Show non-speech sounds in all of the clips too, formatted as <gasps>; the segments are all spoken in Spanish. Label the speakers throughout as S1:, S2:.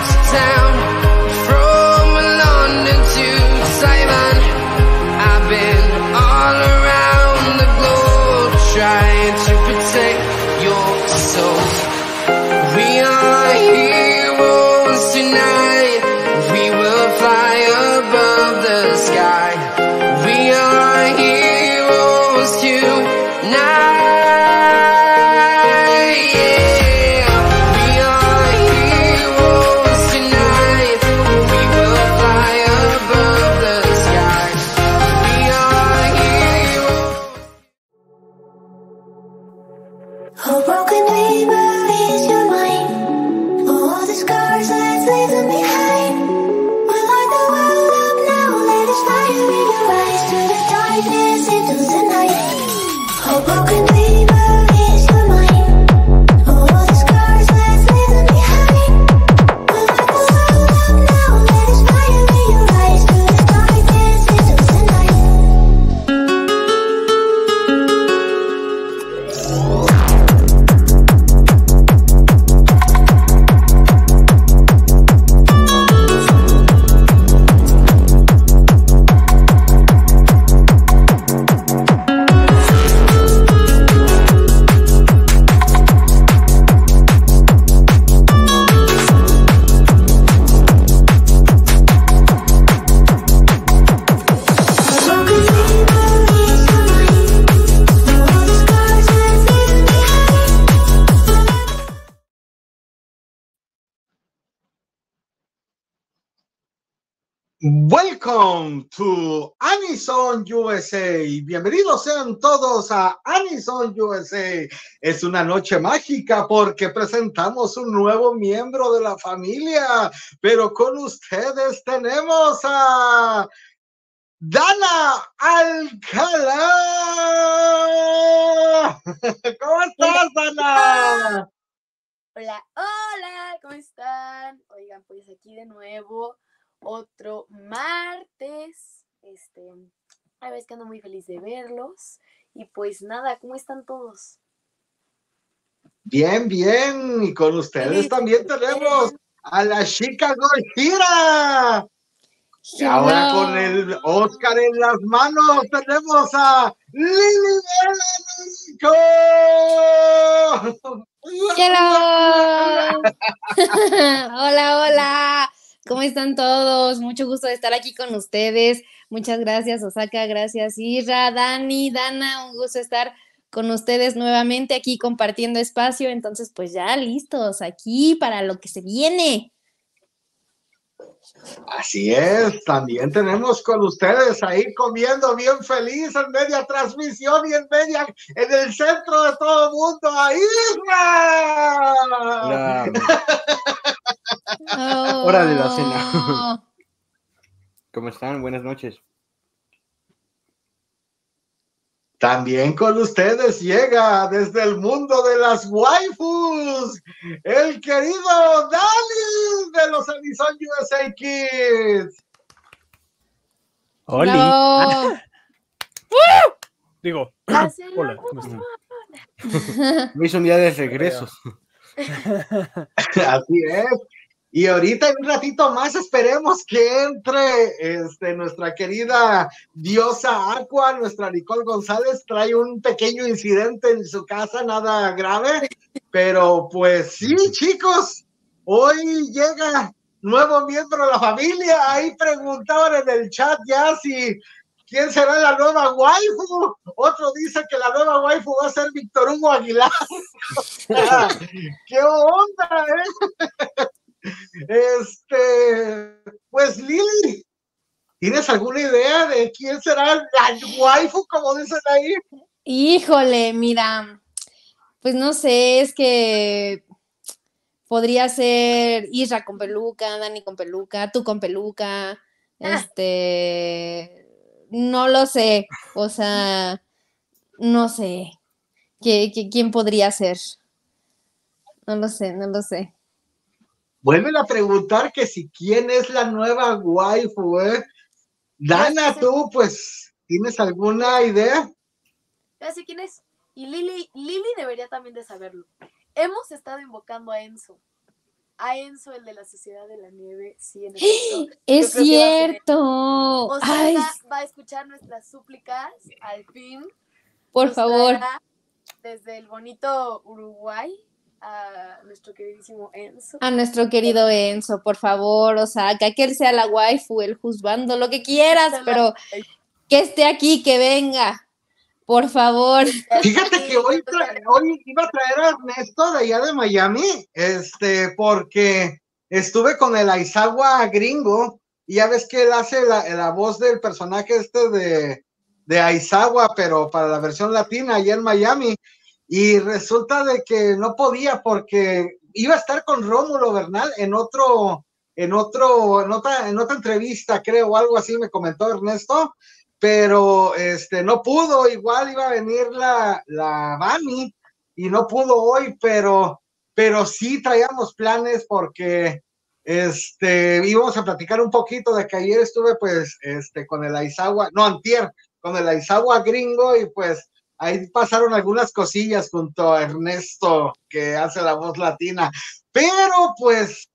S1: into town.
S2: Welcome to Anison USA. Bienvenidos sean todos a Anison USA. Es una noche mágica porque presentamos un nuevo miembro de la familia, pero con ustedes tenemos a Dana Alcalá. <laughs> ¿Cómo estás, Dana?
S3: Hola, hola, ¿cómo están? Oigan, pues aquí de nuevo, otro martes. Este, a ver, es que ando muy feliz de verlos. Y pues nada, ¿cómo están todos?
S2: Bien, bien. Y con ustedes
S3: Sí,
S2: también
S3: bien.
S2: tenemos a la chica Gojira. Y ahora con el Oscar en las manos tenemos a Lili Velasco. <laughs> <laughs>
S4: Hola, hola. ¿Cómo están todos? Mucho gusto de estar aquí con ustedes. Muchas gracias, Osaka. Gracias, Isra, Dani, Dana. Un gusto estar con ustedes nuevamente aquí compartiendo espacio. Entonces, pues ya listos aquí para lo que se viene.
S2: Así es, también tenemos con ustedes ahí comiendo bien feliz en media transmisión y en media, en el centro de todo el mundo, a.
S5: La-
S4: Oh. <laughs>
S5: Hora de la cena. ¿Cómo están? Buenas noches.
S2: También con ustedes llega desde el mundo de las waifus, el querido Dani de los Anison USA Kids.
S5: Oli.
S4: Bravo. <laughs>
S5: Digo, hola.
S3: ¿cómo
S5: ¿cómo están? Hoy es un día de regresos. <laughs>
S2: Así es. Y ahorita en un ratito más esperemos que entre este, nuestra querida diosa Aqua, nuestra Nicole González, trae un pequeño incidente en su casa, nada grave, pero pues sí, chicos, hoy llega nuevo miembro de la familia, ahí preguntaban en el chat ya si quién será la nueva waifu, otro dice que la nueva waifu va a ser Víctor Hugo Aguilar. <laughs> ¿Qué onda, eh? Este, pues Lili, ¿tienes alguna idea de quién será la waifu, como dicen ahí?
S4: Híjole, mira, pues no sé, es que podría ser Isra con peluca, Dani con peluca, tú con peluca,
S3: Ah.
S4: este, no lo sé, o sea, no sé, ¿Qué, qué- quién podría ser? No lo sé, no lo sé.
S2: Vuelven a preguntar que si quién es la nueva waifu, ¿eh? Dana, tú, pues, ¿tienes alguna idea?
S3: Ya sé quién es. Y Lili, Lili debería también de saberlo. Hemos estado invocando a Enzo. A Enzo, el de la Sociedad de la Nieve, sí, en efecto.
S4: Es
S3: creo que va a
S4: cierto. Ay,
S3: va a escuchar nuestras súplicas, al fin.
S4: por
S3: Nos
S4: favor.
S3: Desde el bonito Uruguay a nuestro queridísimo Enzo.
S4: A nuestro querido Enzo, por favor, o sea, que aquel sea la waifu, el juzgando, lo que quieras, pero que esté aquí, que venga, por favor. <laughs>
S2: Fíjate que hoy, hoy iba a traer a Ernesto de allá de Miami, este, porque estuve con el Aizawa gringo, y ya ves que él hace la, la voz del personaje este de, de Aizawa, pero para la versión latina allá en Miami, y resulta de que no podía porque iba a estar con Rómulo Bernal en otro, en otro, en otra, en otra entrevista, creo, algo así me comentó Ernesto, pero este no pudo, igual iba a venir la, la Bani y no pudo hoy, pero, pero sí traíamos planes porque este íbamos a platicar un poquito de que ayer estuve pues este con el Aizawa, no antier, con el Aizawa gringo y pues ahí pasaron algunas cosillas junto a Ernesto que hace la voz latina, pero pues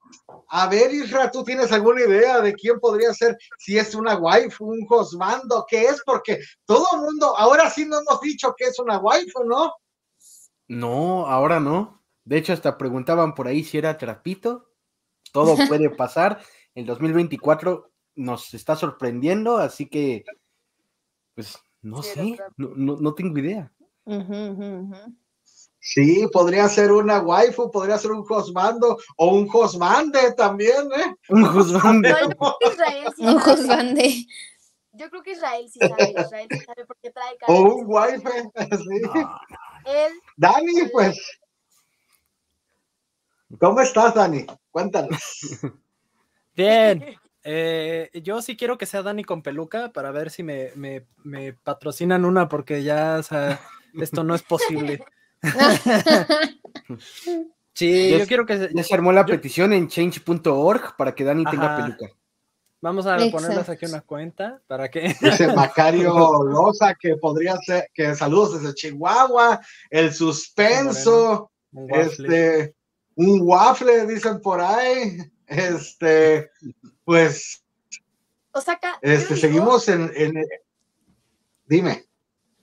S2: a ver, Isra, ¿tú tienes alguna idea de quién podría ser? Si es una waifu, un josbando, ¿qué es? Porque todo el mundo, ahora sí no hemos dicho que es una waifu, ¿no?
S5: No, ahora no. De hecho, hasta preguntaban por ahí si era trapito. Todo <laughs> puede pasar. El 2024 nos está sorprendiendo, así que, pues, no
S3: Sí,
S5: sé, no, no, no tengo idea.
S2: Sí, podría ser una waifu, podría ser un josbando o un josbande también, ¿eh? <laughs>
S5: Un juzgando.
S3: No, yo creo que Israel sí <laughs>
S4: Un
S3: sabe.
S4: juzgande.
S3: Yo creo que Israel sí sabe. Israel sí sabe porque trae cara
S2: O un waifu, <laughs> sí.
S5: No,
S3: Él,
S2: Dani, pues. ¿Cómo estás, Dani? Cuéntanos.
S6: Bien. Eh, yo sí quiero que sea Dani con peluca para ver si me, me- me patrocinan una porque ya, o sea, esto no es posible. <laughs> Sí,
S5: Ya
S6: yo quiero que se-
S5: Ya se armó la
S6: Yo-
S5: petición en change.org para que Dani tenga peluca.
S6: vamos a ponerles
S4: Exacto.
S6: aquí una cuenta para que
S2: Dice <laughs> Macario Loza que podría ser, que saludos desde Chihuahua, el suspenso,
S6: un
S2: este, un waffle, dicen por ahí, este, pues,
S3: Osaka. yo
S2: este,
S3: digo-
S2: seguimos en, en- dime,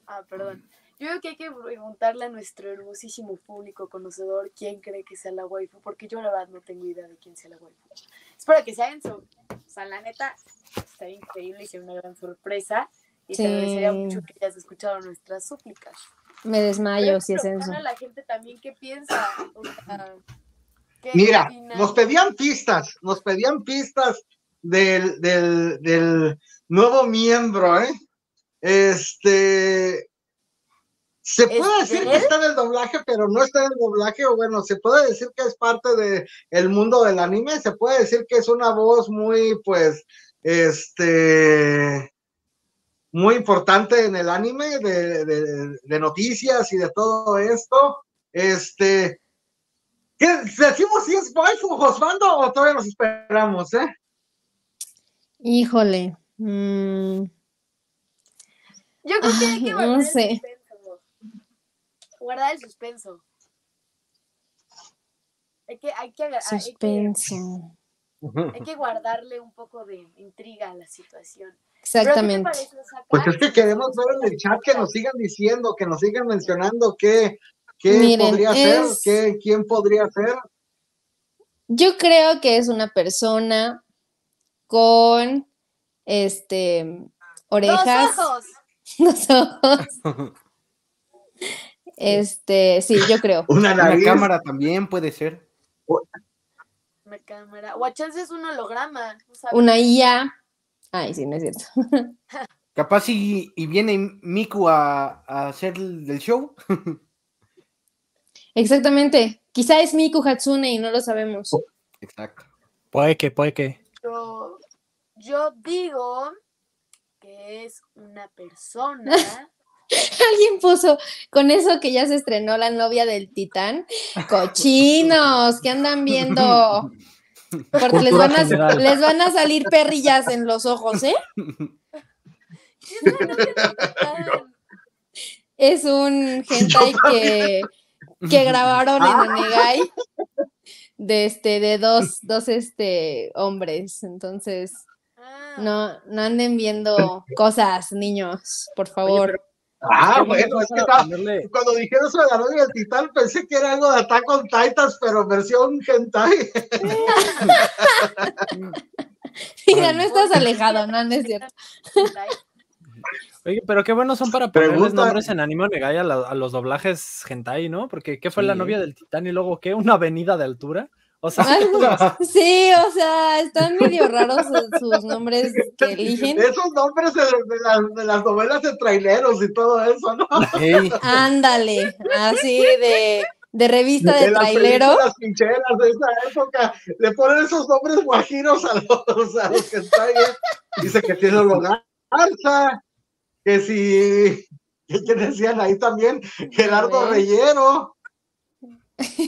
S3: Ah, perdón. Yo creo que hay que preguntarle a nuestro hermosísimo público conocedor quién cree que sea la waifu, porque yo la verdad no tengo idea de quién sea la waifu. Espero que sea Enzo. O sea, la neta, estaría increíble y sería una gran sorpresa. Y te
S4: Sí.
S3: agradecería mucho que hayas escuchado nuestras súplicas.
S4: Me desmayo
S3: Pero
S4: si es eso.
S3: a la gente también qué piensa. O sea, ¿qué
S2: mira, nos pedían pistas, nos pedían pistas del, del, del nuevo miembro, ¿eh? Este, se puede
S3: ¿Es
S2: decir
S3: de
S2: que está en el doblaje, pero no está en el doblaje, o bueno, se puede decir que es parte del el mundo del anime, se puede decir que es una voz muy, pues, este, muy importante en el anime de, de- de noticias y de todo esto. Este, ¿qué decimos si es waifu Josbando o todavía nos esperamos, eh?
S4: Híjole. mm,
S3: Yo creo que hay
S4: Ay,
S3: que
S4: no
S3: guardar el
S4: sé.
S3: suspenso. Guardar el suspenso. Hay que, hay que, aga- hay que-
S4: suspenso.
S3: hay que guardarle un poco de intriga a la situación. Pero, ¿qué te
S4: Exactamente.
S3: parece?
S2: Pues es que queremos ver en el chat que nos sigan diciendo, que nos sigan mencionando qué, qué
S4: Miren,
S2: podría ser, qué, quién podría ser.
S4: Yo creo que es una persona con este orejas,
S3: ¡Dos ojos! <laughs>
S4: dos ojos. <laughs> Este, sí, yo creo. <laughs>
S2: Una
S5: Una
S2: nariz.
S5: cámara también puede ser.
S3: Una cámara. O a chance es un holograma. sabes.
S4: Una IA. Ay, sí, no es cierto.
S5: Capaz y, y viene Miku a, a hacer el del show.
S4: Exactamente. Quizá es Miku Hatsune y no lo sabemos.
S5: Exacto.
S6: Puede que, puede que.
S3: Yo, yo digo que es una persona. <laughs>
S4: Alguien puso con eso que ya se estrenó la novia del titán. Cochinos, ¿qué andan viendo? <laughs> Porque les van, a, les van a salir perrillas en los ojos, ¿eh? <laughs>
S3: Es la novia del titán.
S4: Es un hentai que, que <laughs> grabaron en Onegai de este de dos, dos este hombres. Entonces,
S3: Ah,
S4: no, no anden viendo cosas, niños, por favor.
S2: Ah, bueno, es que estaba- cuando dijeron eso de la novia del titán pensé que era algo de Attack on Titans, pero versión hentai. <laughs>
S4: Mira, no estás alejado, no, no es cierto.
S6: Oye, pero qué buenos son para ponerles
S2: Pregunta-
S6: nombres en anime Onegai a, la- a los doblajes hentai, ¿no? Porque ¿qué fue la novia del titán y luego qué? ¿Una avenida de altura? O sea, <laughs> <laughs>
S4: Sí, o sea, están medio raros sus- nombres que eligen.
S2: Esos nombres de, de las, de las novelas de traileros y todo eso, ¿no?
S5: Ey,
S4: Ándale, así de, de revista de
S2: las
S4: trailero.
S2: películas pincheras de esa época, le ponen esos nombres guajiros a los, a los que están ahí. Dice que tiene lugar Garza, que si, que, que decían ahí también, <laughs> Gerardo. Reyero.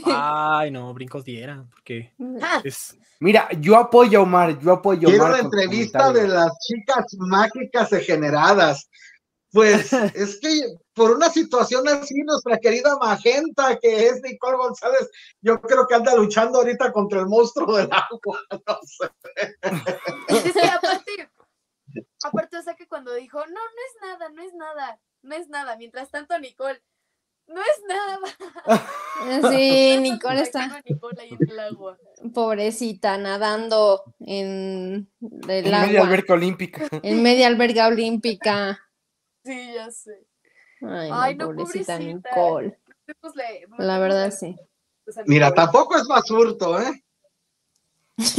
S6: ay, no, brincos diera, porque
S3: Ah,
S6: es
S5: mira, yo apoyo a Omar, yo apoyo a
S2: Quiero
S5: Omar.
S2: la
S5: con tu
S2: entrevista de las chicas mágicas degeneradas. Pues <laughs> es que por una situación así, nuestra querida Magenta, que es Nicole González, yo creo que anda luchando ahorita contra el monstruo del agua. <laughs> No sé.
S3: aparte, aparte, o sea que cuando dijo, no, no es nada, no es nada, no es nada. Mientras tanto, Nicole, no es nada. <laughs>
S4: Sí, Nicole está
S3: Nicole ahí en el agua.
S4: pobrecita nadando en el
S5: En media alberca olímpica.
S4: en media alberga olímpica. <laughs>
S3: Sí, ya sé.
S4: Ay, no,
S3: Ay, no,
S4: pobrecita
S3: pobrecita.
S4: Nicole.
S3: Démosle-
S4: La verdad, sí.
S3: pues,
S2: Mira, tampoco es basurto, ¿eh?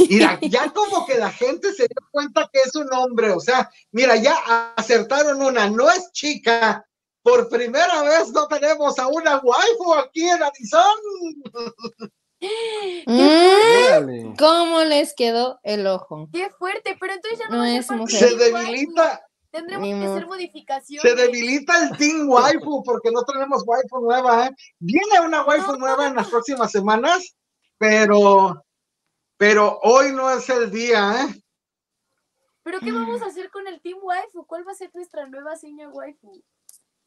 S2: Mira, ya como que la gente se dio cuenta que es un hombre, o sea, mira, ya acertaron una, no es chica. Por primera vez no tenemos a una waifu aquí en Addison.
S4: Mm. ¿Cómo les quedó el ojo?
S3: Qué fuerte, pero entonces ya no,
S4: No es mujer.
S2: Se debilita,
S3: Tendremos que hacer modificaciones.
S2: se debilita el team waifu porque no tenemos waifu nueva, ¿eh? Viene una waifu nueva en las próximas semanas, pero, pero hoy no es el día, ¿eh?
S3: ¿Pero qué vamos a hacer con el Team Waifu? ¿Cuál va a ser nuestra nueva seña waifu?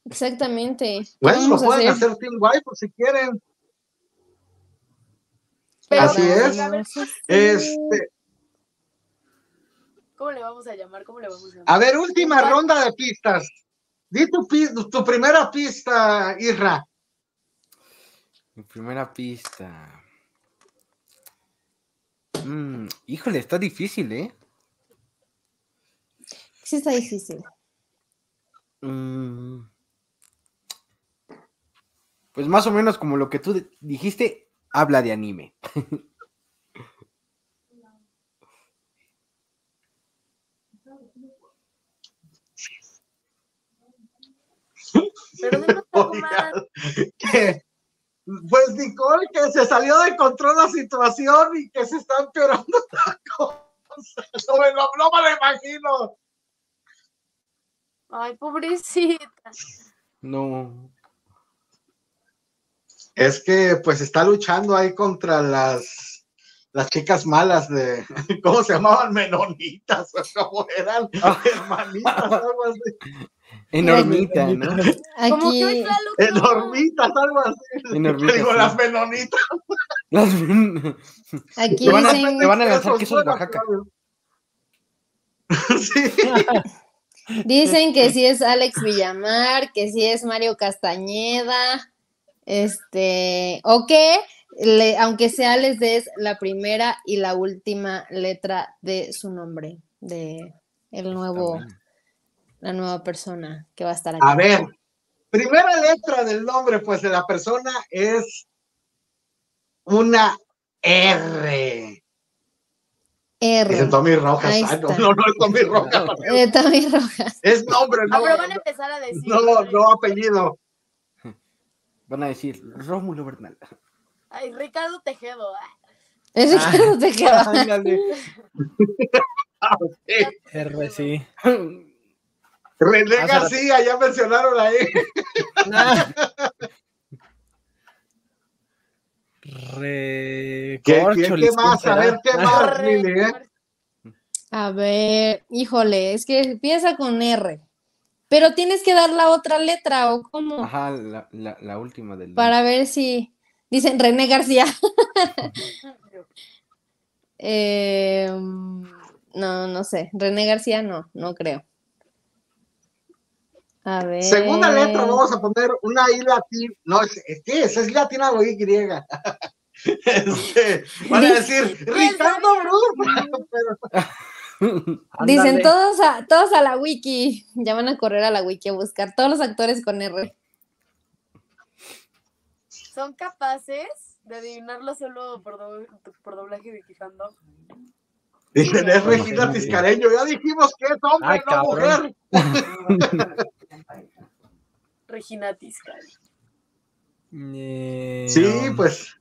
S4: Exactamente. ¿Qué
S2: Bueno, lo pueden
S4: hacer?
S2: hacer team waifu si quieren.
S3: Pero
S2: Así es. Este,
S3: ¿Cómo le vamos a llamar? ¿Cómo le vamos a llamar?
S2: A ver, última ronda de pistas. Di tu, tu primera pista, Isra.
S5: Mi primera pista. Mm, híjole, está difícil, ¿eh?
S4: Sí está difícil.
S5: Mm. Pues más o menos como lo que tú dijiste, habla de anime. <laughs>
S3: Pero algo más.
S2: Pues Nicole, que se salió de control la situación y que se está empeorando <laughs> la cosa. No me, lo- no me lo imagino.
S3: Ay, pobrecita.
S5: No.
S2: Es que pues está luchando ahí contra las las chicas malas de <laughs> ¿cómo se llamaban? menonitas o <laughs> cómo eran <laughs> hermanitas, algo así.
S5: Enormita, ¿no?
S3: Como que hoy
S4: Aquí.
S2: Enormitas, algo así.
S5: Enormitas,
S2: Digo,
S5: sí.
S2: las menonitas.
S5: Las-
S4: aquí
S5: Te van a-
S4: dicen,
S5: te van a lanzar
S2: buenos,
S5: Oaxaca.
S2: Sí.
S4: dicen que si es Alex Villamar, que si es Mario Castañeda, este, o que le- aunque sea les des la primera y la última letra de su nombre, de el nuevo, la nueva persona que va a estar aquí.
S2: A ver, primera letra del nombre, pues, de la persona es una R.
S4: R.
S2: Dicen Tommy Rojas.
S4: Ahí
S2: Ah, no, no, no es Tommy Rojas. <laughs>
S4: Eh, Tommy Rojas.
S2: Es nombre,
S3: Ah,
S2: no,
S3: pero van a empezar a decir.
S2: no, no apellido.
S5: Van a decir Rómulo Bernal.
S3: Ay, Ricardo Tejedo. ah.
S4: Es
S5: Ah.
S4: Ricardo Tejeda. <laughs>
S5: Ándale. <laughs>
S6: R, sí.
S2: René García, ya mencionaron ahí. <laughs>
S6: Re...
S2: ¿Qué, qué-
S6: Córcholis,
S2: qué más?
S6: ¿quién
S2: A ver? ¿qué más, Lili? eh?
S4: A ver, híjole, es que empieza con R. Pero tienes que dar la otra letra o cómo,
S5: Ajá, la, la, la última del.
S4: para ver si dicen René García. <laughs> Eh, no, no sé. René García no, no creo. A ver.
S2: Segunda letra, vamos a poner una I latina. No, es, es que esa es latina o Y. <laughs> Este, van a decir <laughs> Ricardo Bruce. Pero
S4: Dicen todos a, todos a la wiki. Ya van a correr a la wiki a buscar todos los actores con R.
S3: ¿Son capaces de adivinarlo solo por, do- por doblaje de Quijando?
S2: dicen es Regina Tiscareño. Ya dijimos que es hombre,
S6: Ay,
S2: no
S6: cabrón.
S2: mujer. <laughs>
S3: Regina Tiscal.
S6: Eh,
S2: Sí, pues.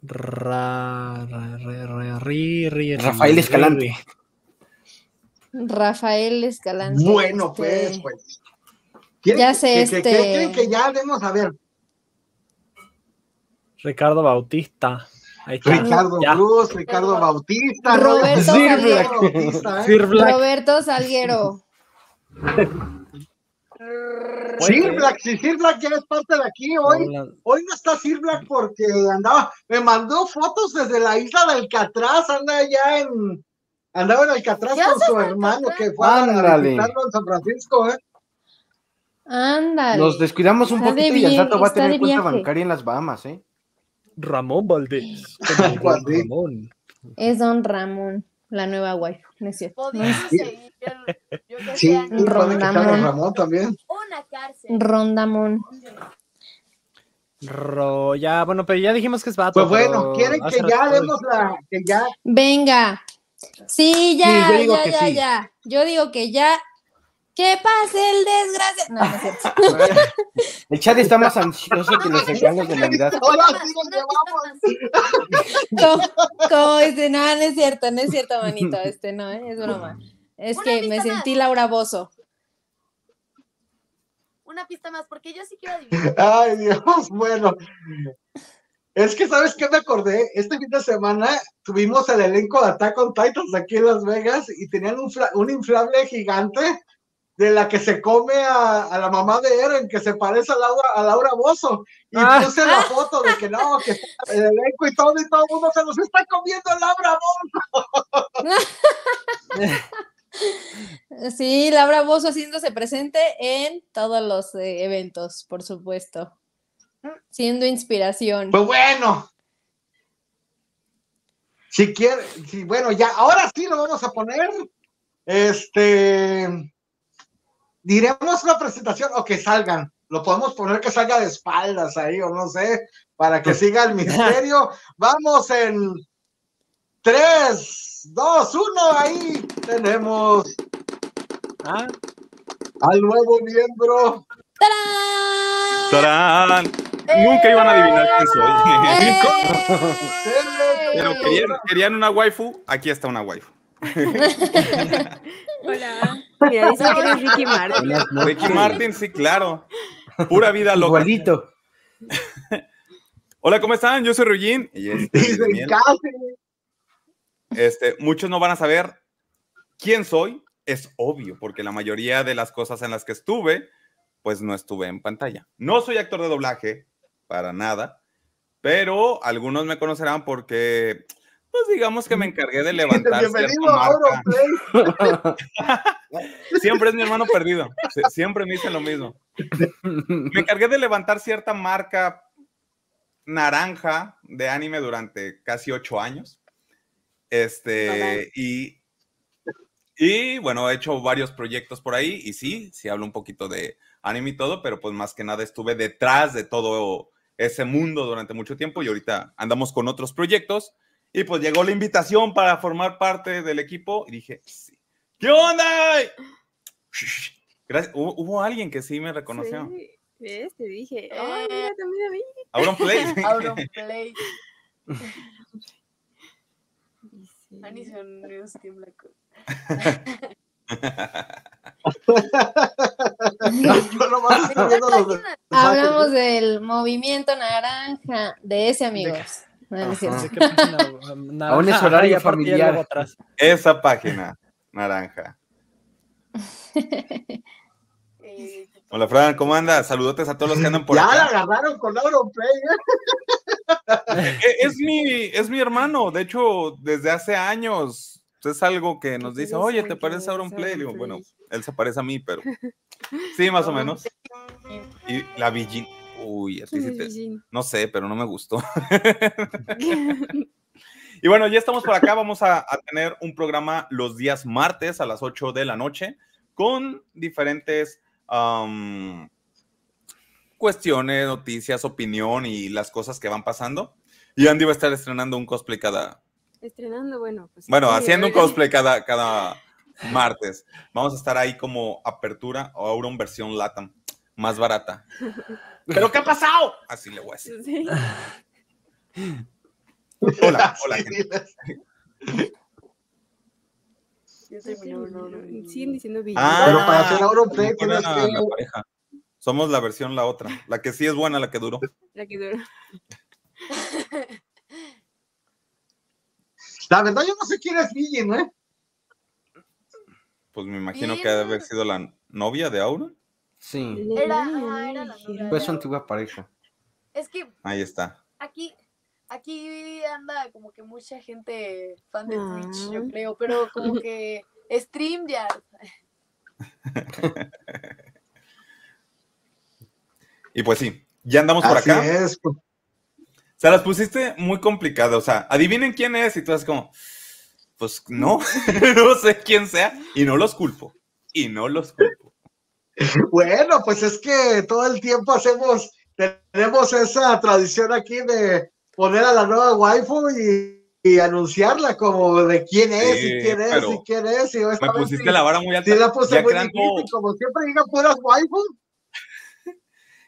S6: Ra, ra, re, re, ri, ri, ri,
S5: Rafael Escalante.
S4: Rafael Escalante.
S2: Bueno,
S4: este,
S2: pues, pues. ¿Quieren
S4: Ya
S2: que-
S4: sé,
S2: que, que-
S4: este-
S2: que- quieren que ya demos a ver.
S6: Ricardo Bautista. Ahí está.
S2: Ricardo
S6: Ya.
S2: Cruz, Ricardo Bautista,
S4: Roberto
S5: Black.
S2: Bautista, ¿eh?
S4: Roberto Salguero.
S2: Sir Black, si Sir Black ya es parte de aquí hoy,
S6: Hola.
S2: hoy no está Sir Black porque andaba, me mandó fotos desde la isla de Alcatraz, anda allá en, andaba en Alcatraz
S3: ¿Ya
S2: con su hermano que fue a visitarlo en San Francisco, ¿eh?
S4: Ándale.
S5: Nos descuidamos un
S4: Está de
S5: poquito y al
S4: bien-
S5: rato va a tener cuenta
S4: viaje.
S5: bancaria en las Bahamas, ¿eh?
S6: Ramón Valdés. Ramón.
S4: Es Don Ramón, la nueva waifu. No es cierto.
S3: Seguir, yo
S2: Sí,
S4: Rondamón.
S2: Ramón también.
S3: una cárcel.
S4: Rondamón.
S6: Ro, ya, bueno, pero ya dijimos que es vato.
S2: Pues bueno, quieren que ya demos la, que ya,
S4: Venga. Sí, ya,
S5: Sí, yo digo
S4: ya,
S5: que
S4: ya,
S5: sí.
S4: ya. Yo digo que ya. Que pase el desgracia. No, no es cierto. <laughs>
S5: El chat está más ansioso que los regalos de Navidad. <laughs>
S4: Como, dice, no, no es cierto, no es cierto, manito. Este no, ¿eh? es broma. Es
S3: Una
S4: que me sentí
S3: más.
S4: Laura Bozo.
S3: Una pista más, porque yo sí quiero adivinar.
S2: Ay, Dios, bueno. Es que, ¿sabes qué me acordé? Este fin de semana tuvimos el elenco de Attack on Titans aquí en Las Vegas y tenían un inflable gigante de la que se come a, a la mamá de Eren, que se parece a Laura, a Laura Bozo. Y
S6: Ah.
S2: puse la foto de que no, que está el elenco y todo, y todo el mundo se los está comiendo Laura Bozo. <laughs>
S4: Sí, Laura Bozo haciéndose presente en todos los eh, eventos, por supuesto. Siendo inspiración.
S2: Pues bueno. Si quiere, si, bueno, ya, ahora sí lo vamos a poner. Este. Diremos una presentación o que salgan. Lo podemos poner que salga de espaldas ahí, o no sé, para que siga el misterio. <laughs> Vamos en 3, 2, 1. Ahí tenemos
S6: Ah,
S2: al nuevo miembro.
S4: ¡Tarán!
S7: ¡Tarán! Nunca iban a adivinar quién soy.
S4: ¡Eh! <laughs>
S7: Pero querían, querían una waifu, aquí está una waifu. <laughs>
S8: Hola. Mira, dicen que eres Ricky Martin.
S7: Ricky Martin, sí, claro. Pura vida loca.
S5: Igualito. <laughs>
S7: Hola, ¿cómo están? Yo soy Rugin. Y este, <laughs> este, muchos no van a saber quién soy. Es obvio, porque la mayoría de las cosas en las que estuve, pues no estuve en pantalla. No soy actor de doblaje, para nada, pero algunos me conocerán porque, pues digamos que me encargué de levantar
S2: Bienvenido
S7: marca. <laughs> Siempre es mi hermano perdido. Sie- Siempre me dicen lo mismo. Me encargué de levantar cierta marca naranja de anime durante casi ocho años. Este, y, y bueno, he hecho varios proyectos por ahí y sí, sí hablo un poquito de anime y todo, pero pues más que nada estuve detrás de todo ese mundo durante mucho tiempo y ahorita andamos con otros proyectos y pues llegó la invitación para formar parte del equipo y dije, sí. ¿Qué onda? Gracias. Hubo, hubo alguien que sí me reconoció.
S8: Sí. ¿Ves? Te dije. Ay, mira, también a mí.
S7: Auron Play.
S3: Auron Play. Ani sonrió. <laughs>
S4: Hablamos del movimiento naranja, de ese amigos. No, es cierto.
S6: ¿De qué página? Naranja,
S5: Aún es horario
S6: ya
S5: familiar.
S7: Esa página naranja. <laughs> Hola, Fran, ¿cómo andas? Saludotes a todos los que andan por
S2: Ya la
S7: acá.
S2: agarraron con Auron Play, ¿eh? <laughs>
S7: Eh, Es mi, es mi hermano, de hecho, desde hace años. Es algo que nos dice, oye, ¿te
S8: que
S7: pareces a
S8: eres
S7: Auron Play? Digo, bueno, él se parece a mí, pero <laughs> sí, más o menos. Y la Virgin, uy, a ti no sé, pero no me gustó. <laughs> <laughs> Y bueno, ya estamos por acá. Vamos a, a tener un programa los días martes a las 8 de la noche con diferentes cuestiones, noticias, opinión y las cosas que van pasando. Y Andy va a estar estrenando un cosplay cada,
S8: Estrenando, bueno, pues.
S7: bueno,
S8: sí,
S7: haciendo un cosplay cada, cada martes. Vamos a estar ahí como apertura o Auron versión Latam, más barata. <laughs> ¿Pero qué ha pasado? Así le voy a decir.
S8: Sí.
S7: Hola, <laughs> hola,
S2: Sí,
S7: gente.
S2: diles.
S3: Ya terminó, no, no, no.
S8: Siguen diciendo Virgin.
S7: Ah,
S2: Pero para hacer Auron Play
S7: recuerdan
S2: tienes
S7: a
S2: que-
S7: la pareja. Somos la versión la otra, la que sí es buena, la que duró.
S8: La que dura. <laughs>
S2: La verdad, yo no sé quién es Villen, ¿eh?
S7: Pues me imagino
S3: Bien.
S7: que ha de haber sido la novia de Aura.
S5: Sí,
S3: Era, ajá, era la novia.
S5: fue su antigua pareja.
S3: Es que
S7: Ahí está.
S3: aquí, aquí anda como que mucha gente fan de Twitch, yo
S8: Ah.
S3: creo, pero como que StreamYard. <laughs>
S7: Y pues sí, ya andamos por
S2: Así
S7: acá.
S2: es.
S7: Se las pusiste muy complicadas. O sea, adivinen quién es y tú es como, pues no, <laughs> no sé quién sea y no los culpo. Y no los culpo. <laughs>
S2: Bueno, pues es que todo el tiempo hacemos, tenemos esa tradición aquí de poner a la nueva waifu y, y anunciarla como de quién es
S7: Sí,
S2: y quién es y quién es. Y
S7: Me pusiste
S2: sí-
S7: la vara muy alta.
S2: sí la puse
S7: ya
S2: muy
S7: creando,
S2: difícil, como siempre digan puras waifus. <laughs>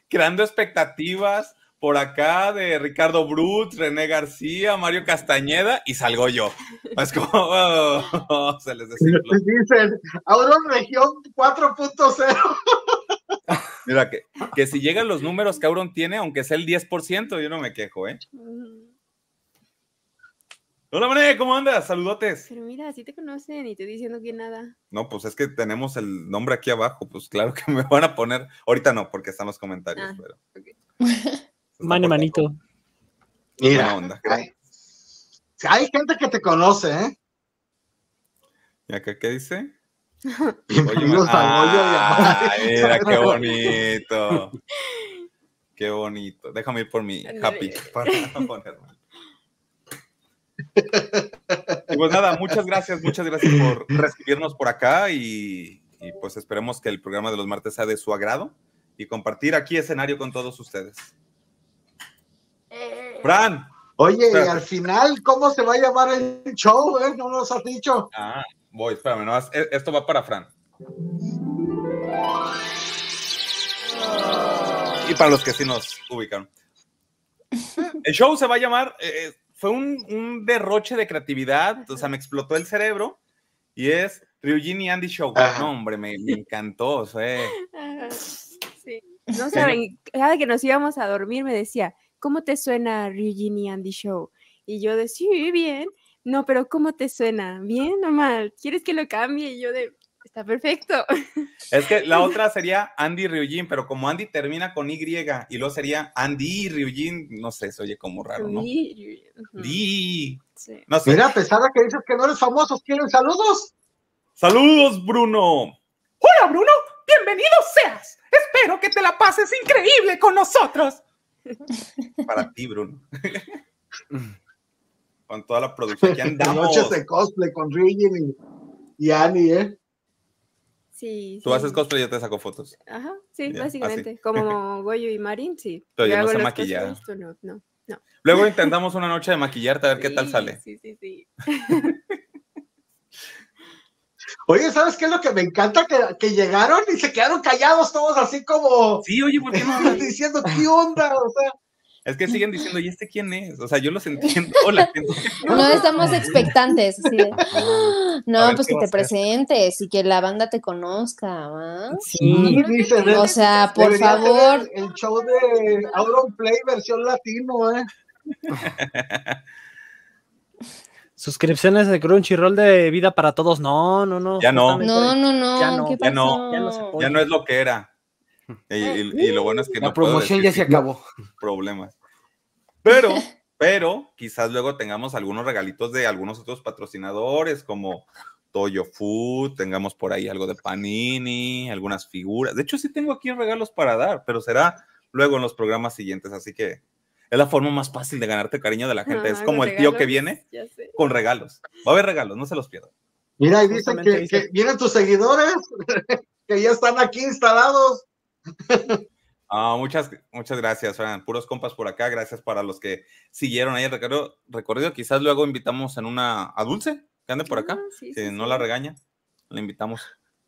S7: creando expectativas por acá de Ricardo Brut, René García, Mario Castañeda y salgo yo. Es como, <laughs> oh, se les.
S2: Dicen, Auron Región 4.0.
S7: Mira, que, que si llegan los números que Auron tiene, aunque sea el 10%, yo no me quejo, ¿eh? Hola, Mané, ¿cómo andas? Saludotes.
S8: Pero mira, así te conocen y te diciendo que nada.
S7: No, pues es que tenemos el nombre aquí abajo, pues claro que me van a poner. Ahorita no, porque están los comentarios,
S8: Ah,
S7: pero. <laughs>
S6: Mane manito.
S2: Mira,
S7: Buena onda.
S2: hay, hay gente que te conoce, ¿eh?
S7: ¿Y acá qué dice? <laughs>
S2: Bienvenidos
S7: Ah, mira, qué <laughs> bonito. Qué bonito. Déjame ir por mi happy <laughs> para ponerme. Y pues nada, muchas gracias, muchas gracias por recibirnos por acá y, y pues esperemos que el programa de los martes sea de su agrado y compartir aquí escenario con todos ustedes.
S3: Eh,
S7: Fran.
S2: Oye, y al final, ¿cómo se va a llamar el show? Eh? No nos has dicho.
S7: Ah, voy, espérame, no, esto va para Fran. Y para los que sí nos ubican. El show se va a llamar, eh, fue un, un derroche de creatividad, o sea, me explotó el cerebro y es Ryujin y Andy Show.
S2: Ajá.
S7: No, hombre, me, me encantó, fue
S8: Ah, Sí. No saben, cada que nos íbamos a dormir me decía, ¿cómo te suena Ryujin y Andy Show? Y yo de, sí, bien. No, pero ¿cómo te suena? ¿Bien o mal? ¿Quieres que lo cambie? Y yo de, está perfecto. <laughs>
S7: Es que la otra sería Andy Ryujin, pero como Andy termina con Y y luego sería Andy Ryujin, no sé, se oye como raro, ¿no?
S8: Sí, ujú,
S7: Di.
S8: sí.
S7: No sé.
S2: Mira, a pesar de que dices que no eres famoso, ¿quieren saludos?
S7: Saludos, Bruno.
S9: Hola, Bruno. Bienvenido seas. Espero que te la pases increíble con nosotros.
S7: Para <laughs> ti, Bruno. <laughs> con toda la producción. Aquí andamos.
S2: Noches de cosplay con Ryujin y, y Annie, ¿eh?
S8: Sí,
S7: Tú
S8: sí.
S7: haces cosplay y yo te saco fotos.
S8: Ajá, sí,
S7: Ya,
S8: básicamente. Como <laughs> Goyo y Marín, sí.
S7: Pero yo no sé maquillar.
S8: cosplays, tú no, no, no.
S7: Luego intentamos una noche de maquillarte a ver qué tal sale.
S8: Sí, sí, sí.
S2: Oye, ¿sabes qué es lo que me encanta? Que, que llegaron y se quedaron callados todos así como
S7: Sí, oye, ¿por qué no <laughs>
S2: diciendo, ¿qué onda? O sea,
S7: Es que siguen diciendo, ¿y este quién es? O sea, yo los entiendo. <laughs> Hola.
S4: No estamos expectantes. así de, <laughs> "Ah,
S7: A
S4: No,
S7: ver,
S4: pues
S7: ¿qué
S4: que te presentes y que la banda te conozca, ¿va?
S2: sí, dice, de-
S4: O sea, por favor.
S2: El show de Auron Play versión latino, ¿eh?
S6: Suscripciones de Crunchyroll de vida para todos. No, no, no.
S7: Ya no.
S4: No, no, no.
S6: Ya no,
S4: ¿Qué
S7: ya no,
S6: ya no.
S7: Ya no es lo que era. <laughs> Y, y- y lo bueno es que
S5: La
S7: no puedo
S5: promoción
S7: decir
S5: ya se acabó.
S7: problemas. Pero, <laughs> pero quizás luego tengamos algunos regalitos de algunos otros patrocinadores como Toyo Food, tengamos por ahí algo de Panini, algunas figuras. De hecho, sí tengo aquí regalos para dar, pero será luego en los programas siguientes, así que es la forma más fácil de ganarte cariño de la gente. es como el tío que viene con regalos. Va a haber regalos, no se los pierdan.
S2: Mira, y dicen que,
S6: dice-
S2: que vienen tus seguidores, <laughs> que ya están aquí instalados.
S7: Ah, muchas, muchas gracias, Fran. Puros compas por acá. Gracias para los que siguieron ahí el recorrido. recorrido. Quizás luego invitamos en una a Dulce, que ande por acá.
S8: Ah, sí,
S7: si
S8: sí,
S7: no
S8: sí.
S7: la regaña, la invitamos.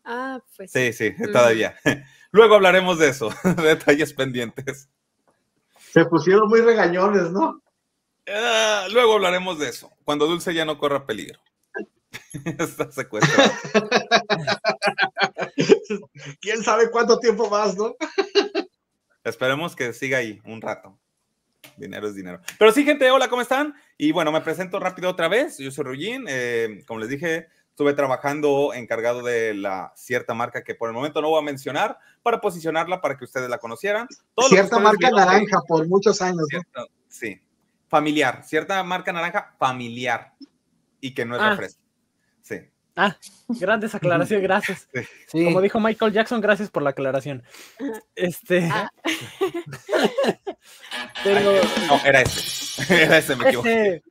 S8: Ah, pues
S7: Sí, sí, todavía. <laughs> Luego hablaremos de eso, de <laughs> detalles pendientes.
S2: Se pusieron muy regañones, ¿no?
S7: Ah, luego hablaremos de eso, cuando Dulce ya no corra peligro. <laughs> Está secuestrada. <laughs>
S2: ¿Quién sabe cuánto tiempo más, no?
S7: Esperemos que siga ahí un rato. Dinero es dinero. Pero sí, gente, hola, ¿cómo están? Y bueno, me presento rápido otra vez. Yo soy Rugin. eh, como les dije, estuve trabajando encargado de la cierta marca que por el momento no voy a mencionar para posicionarla para que ustedes la conocieran.
S2: Cierta marca
S7: vieron
S2: naranja por muchos años, ¿no?
S7: Sí, familiar. Cierta marca naranja familiar y que no es
S6: Ah.
S7: refresco. Sí.
S6: Ah, grandes aclaraciones, gracias. <laughs>
S5: Sí.
S6: Como dijo Michael Jackson, gracias por la aclaración. Este.
S8: Ah. <laughs>
S6: Tengo.
S7: No, era <laughs> este. Era este, me equivoqué.
S6: Este-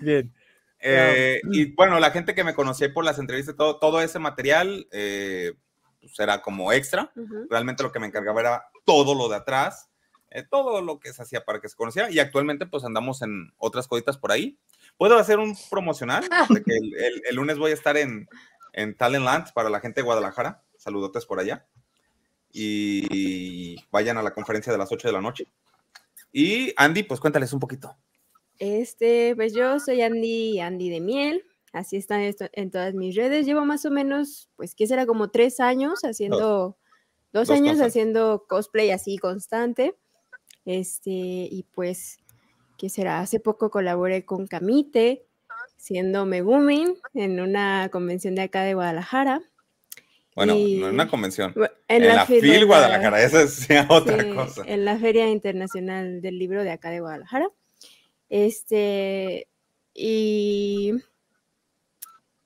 S6: Bien.
S7: Eh, y bueno, la gente que me conocía por las entrevistas, todo, todo ese material eh, pues era como extra.
S8: Ujú.
S7: Realmente lo que me encargaba era todo lo de atrás, eh, todo lo que se hacía para que se conociera. Y actualmente pues andamos en otras cositas por ahí. Puedo hacer un promocional, de que el, el- el lunes voy a estar en, en Talentland para la gente de Guadalajara. Saludotes por allá. Y vayan a la conferencia de las 8 de la noche. Y Andy, pues cuéntales un poquito.
S8: Este, pues yo soy Andy, Andy de Miel, así está esto en todas mis redes. Llevo más o menos, pues, ¿qué será? Como tres años haciendo, dos,
S7: Dos
S8: años haciendo cosplay así constante. Este, y pues, ¿qué será? Hace poco colaboré con Camite, siendo Megumin, en una convención de acá de Guadalajara.
S7: Bueno,
S8: Y-
S7: no en una convención. En, la,
S8: feria-
S7: FIL Guadalajara, <laughs> esa es otra
S8: Sí,
S7: cosa.
S8: En la Feria Internacional del Libro de acá de Guadalajara. Este, y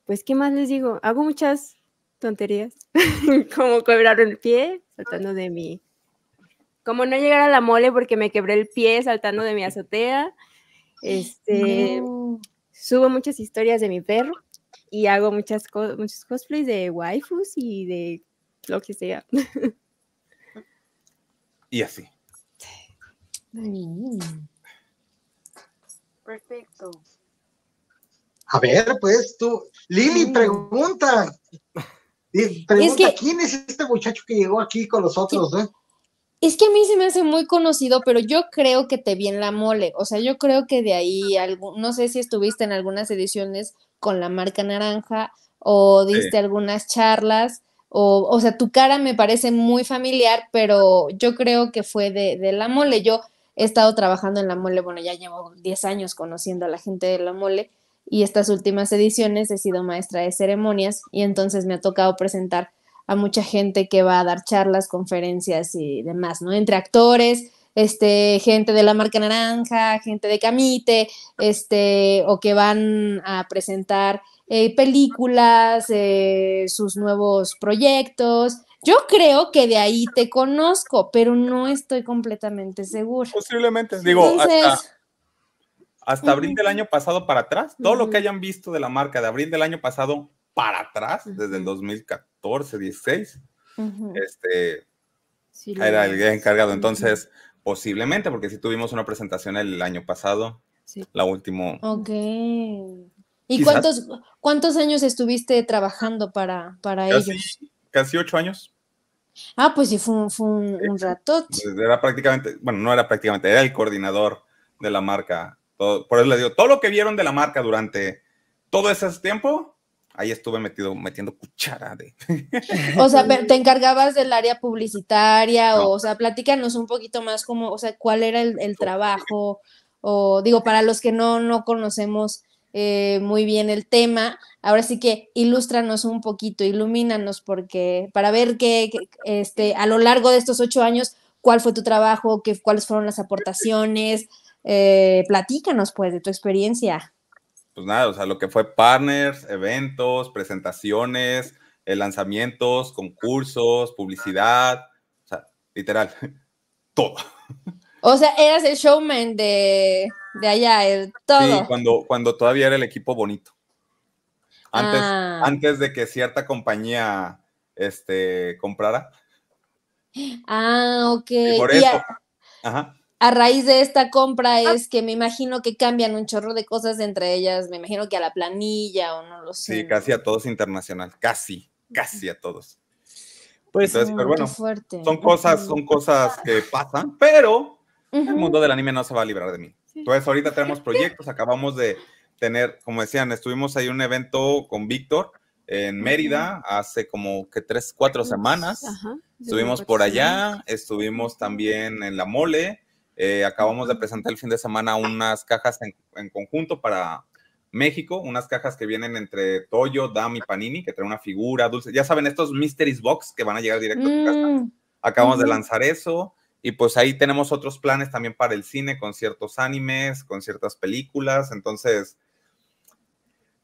S8: pues, ¿qué más les digo? Hago muchas tonterías, <laughs> como quebrar el pie, saltando de mi... Como no llegar a la mole porque me quebré el pie saltando de mi azotea. Este,
S4: No.
S8: subo muchas historias de mi perro y hago muchas co- muchos cosplays de waifus y de lo que sea. <laughs>
S7: Y así.
S4: Mm.
S3: Perfecto.
S2: A ver, pues tú, Lili, pregunta. Pregunta,
S4: que-
S2: ¿quién es este muchacho que llegó aquí con los otros? eh?
S4: Es que a mí se me hace muy conocido, pero yo creo que te vi en la mole. O sea, yo creo que de ahí, algún, no sé si estuviste en algunas ediciones con la marca naranja o diste algunas charlas, o, o sea, tu cara me parece muy familiar, pero yo creo que fue de, de la mole. Yo he estado trabajando en la mole, bueno, ya llevo 10 años conociendo a la gente de la mole y estas últimas ediciones he sido maestra de ceremonias y entonces me ha tocado presentar a mucha gente que va a dar charlas, conferencias y demás, ¿no? Entre actores, este, gente de la marca naranja, gente de Camite, este, o que van a presentar eh, películas, eh, sus nuevos proyectos. Yo creo que de ahí te conozco, pero no estoy completamente segura.
S7: Posiblemente. Digo, hasta,
S4: Entonces,
S7: hasta abril del año pasado para atrás, todo lo que hayan visto de la marca de abril del año pasado para atrás, desde el
S8: Ujú.
S7: 2014, 16,
S4: ujú.
S7: este,
S8: Sí,
S7: era el encargado. Entonces, posiblemente, porque si tuvimos una presentación el año pasado,
S8: Sí.
S7: la última.
S4: Ok. ¿Y
S7: Quizás.
S4: cuántos, cuántos años estuviste trabajando para, para ellos?
S7: Casi ocho años.
S4: Ah, pues sí, fue un, fue un, un ratote.
S7: Pues Era prácticamente, bueno, no era prácticamente, era el coordinador de la marca. Todo- por eso le digo, todo lo que vieron de la marca durante todo ese tiempo, ahí estuve metido, metiendo cuchara de.
S4: O sea, <laughs> te encargabas del área publicitaria,
S7: No.
S4: o, o sea, platícanos un poquito más cómo, o sea, cuál era el, el trabajo, o digo, para los que no, no conocemos eh, muy bien el tema, ahora sí que ilústranos un poquito, ilumínanos, porque para ver que, este, a lo largo de estos ocho años, cuál fue tu trabajo, qué, cuáles fueron las aportaciones, eh, platícanos pues de tu experiencia.
S7: Pues nada, o sea, lo que fue partners, eventos, presentaciones, eh, lanzamientos, concursos, publicidad, o sea, literal, <laughs> todo.
S4: O sea, eras el showman de, de allá, el todo.
S7: Sí, cuando, cuando todavía era el equipo bonito. Antes,
S4: Ah.
S7: antes de que cierta compañía este, comprara.
S4: Ah, ok.
S7: Y por
S4: Y
S7: eso.
S4: a,
S7: Ajá.
S4: a raíz de esta compra es que me imagino que cambian un chorro de cosas entre ellas, me imagino que a la planilla o no lo sé.
S7: Sí, casi a todos internacional. Casi, casi a todos.
S6: Pues
S7: Entonces,
S4: Mm,
S7: pero
S4: qué
S7: bueno,
S4: fuerte.
S7: son cosas, son cosas que pasan, pero el mundo del anime no se va a librar de mí. Entonces, ahorita tenemos proyectos, acabamos de tener, como decían, estuvimos ahí un evento con Víctor en Mérida hace como que tres, cuatro semanas.
S8: Ajá.
S7: Estuvimos por allá, estuvimos también en la mole, eh, acabamos de presentar el fin de semana unas cajas en, en conjunto para México, unas cajas que vienen entre Toyo, Dam y Panini, que traen una figura dulce. Ya saben, estos Mysteries Box que van a llegar directo a tu casa.
S4: Mm,
S7: Acabamos de lanzar eso y pues ahí tenemos otros planes también para el cine con ciertos animes, con ciertas películas. Entonces,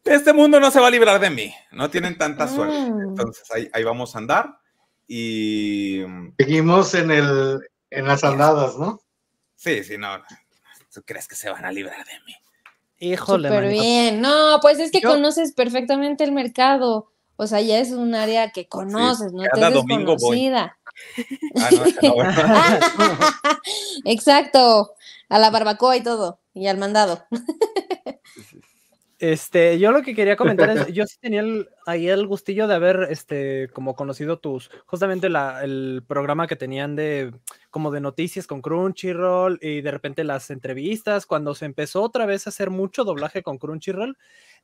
S7: este mundo no se va a librar de mí, no tienen tanta suerte.
S4: Mm.
S7: Entonces ahí, ahí vamos a andar y
S2: Seguimos en el en las andadas, ¿no?
S7: sí, sí, no. ¿Tú crees que se van a librar de mí?
S6: Híjole,
S4: Súper bien. No, pues es que
S6: Yo-
S4: conoces perfectamente el mercado. O sea, ya es un área que conoces, no te
S7: cada
S4: es
S7: domingo voy. Ah. <laughs> <laughs>
S4: Exacto, a la barbacoa y todo, y al mandado. <laughs>
S6: Este, yo lo que quería comentar es, yo sí tenía el- ahí el gustillo de haber, este, como conocido tus, justamente la, el programa que tenían de, como de noticias con Crunchyroll y de repente las entrevistas, cuando se empezó otra vez a hacer mucho doblaje con Crunchyroll,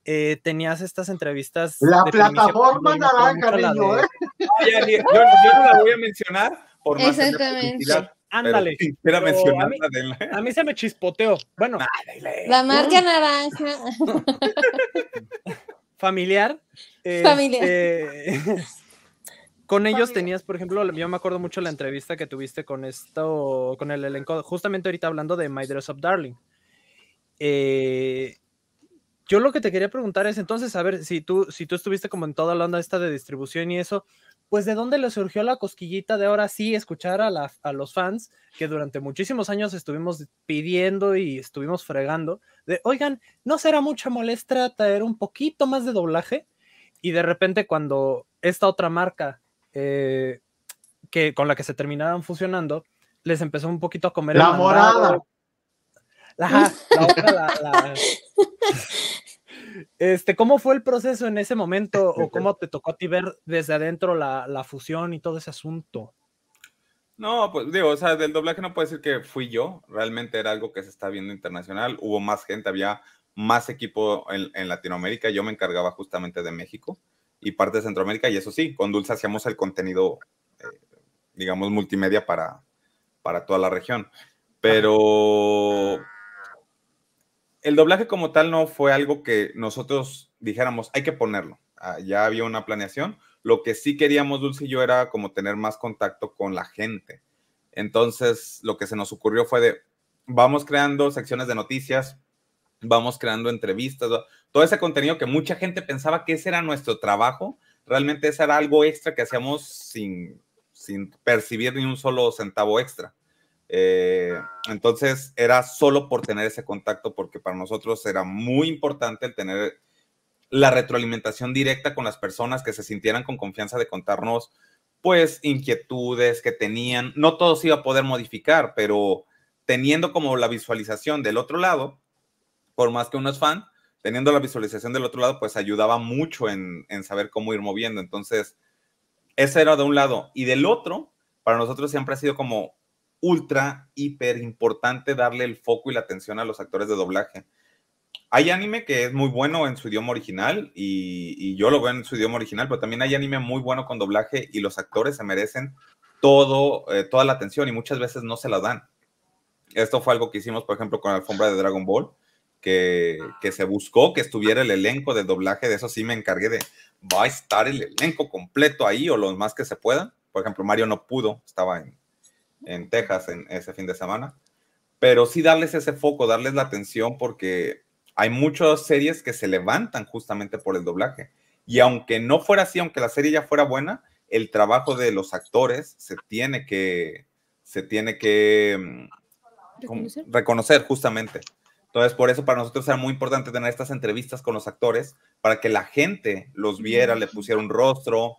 S6: eh, tenías estas entrevistas.
S2: La
S6: de
S2: plataforma naranja, niño,
S6: de-
S2: ¿eh?
S7: Yo, yo no la voy a mencionar por mantener
S4: Exactamente.
S7: pero
S6: Ándale.
S7: quisiera
S6: pero a mí-
S7: mencionarla de la-
S6: A mí se me chispoteó. Bueno,
S4: La marca naranja. <laughs>
S6: familiar.
S4: Familiar.
S6: este, con ellos
S4: Familiar.
S6: tenías, por ejemplo, yo me acuerdo mucho la entrevista que tuviste con esto, con el elenco, justamente ahorita hablando de My Dress Up Darling. Eh, yo lo que te quería preguntar es entonces, a ver, si tú, si tú estuviste como en toda la onda esta de distribución y eso, pues de dónde le surgió la cosquillita de ahora sí escuchar a, la- a los fans que durante muchísimos años estuvimos pidiendo y estuvimos fregando de, oigan, ¿no será mucha molestia traer un poquito más de doblaje? Y de repente cuando esta otra marca eh, que, con la que se terminaron fusionando, les empezó un poquito a comer
S2: La morada.
S6: La otra, la- la- <laughs> Este, ¿cómo fue el proceso en ese momento? <laughs> ¿O cómo te tocó a ti ver desde adentro la, la fusión y todo ese asunto?
S7: No, pues digo, o sea, del doblaje no puedo decir que fui yo, realmente era algo que se está viendo internacional, hubo más gente, había más equipo en, en Latinoamérica, yo me encargaba justamente de México y parte de Centroamérica, y eso sí, con Dulce hacíamos el contenido, eh, digamos, multimedia para, para toda la región. Pero el doblaje como tal no fue algo que nosotros dijéramos, hay que ponerlo. Ah, ya había una planeación. Lo que sí queríamos, Dulce y yo, era como tener más contacto con la gente. Entonces, lo que se nos ocurrió fue de, vamos creando secciones de noticias, vamos creando entrevistas, todo ese contenido que mucha gente pensaba que ese era nuestro trabajo, realmente ese era algo extra que hacíamos sin, sin percibir ni un solo centavo extra. Eh, entonces era solo por tener ese contacto, porque para nosotros era muy importante el tener la retroalimentación directa con las personas que se sintieran con confianza de contarnos, pues, inquietudes que tenían. No todo se iba a poder modificar, pero teniendo como la visualización del otro lado, por más que uno es fan, teniendo la visualización del otro lado, pues ayudaba mucho en, en saber cómo ir moviendo. Entonces, ese era de un lado. Y del otro, para nosotros siempre ha sido como ultra, hiper importante darle el foco y la atención a los actores de doblaje. Hay anime que es muy bueno en su idioma original y, y yo lo veo en su idioma original, pero también hay anime muy bueno con doblaje y los actores se merecen todo, eh, toda la atención y muchas veces no se la dan. Esto fue algo que hicimos, por ejemplo, con alfombra de Dragon Ball, que, que se buscó que estuviera el elenco de doblaje, de eso sí me encargué de, va a estar el elenco completo ahí o lo más que se pueda. Por ejemplo, Mario no pudo, estaba en, en Texas en ese fin de semana. Pero sí darles ese foco, darles la atención porque hay muchas series que se levantan justamente por el doblaje. Y aunque no fuera así, aunque la serie ya fuera buena, el trabajo de los actores se tiene que, se tiene que mm,
S8: ¿Reconocer?
S7: reconocer justamente. Entonces, por eso para nosotros era muy importante tener estas entrevistas con los actores para que la gente los viera, le pusiera un rostro.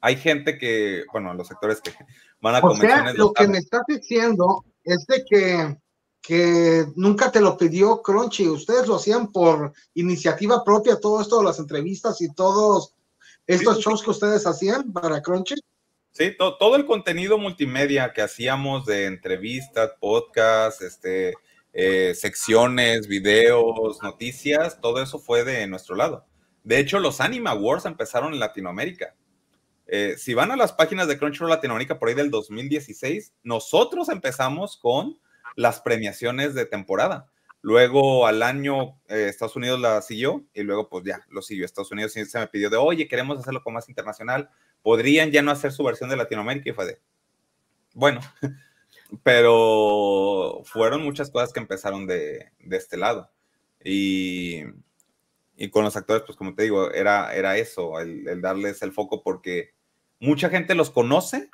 S7: Hay gente que, bueno, los actores que van a
S2: O
S7: convenciones
S2: lo
S7: lo
S2: que me estás diciendo es de que, que nunca te lo pidió Crunchy, ustedes lo hacían por iniciativa propia, todo esto, las entrevistas y todos estos
S7: Sí, sí,
S2: shows que ustedes hacían para Crunchy.
S7: Sí, to- todo el contenido multimedia que hacíamos de entrevistas, podcasts, este, eh, secciones, videos, noticias, todo eso fue de nuestro lado. De hecho, los Anime Awards empezaron en Latinoamérica. Eh, si van a las páginas de Crunchyroll Latinoamérica por ahí del 2016, nosotros empezamos con las premiaciones de temporada. Luego al año eh, Estados Unidos la siguió y luego pues ya lo siguió Estados Unidos y se me pidió de, oye, queremos hacerlo con más internacional podrían ya no hacer su versión de Latinoamérica y fue de, bueno, <laughs> pero fueron muchas cosas que empezaron de, de este lado. Y, y con los actores, pues como te digo, era, era eso, el, el darles el foco porque mucha gente los conoce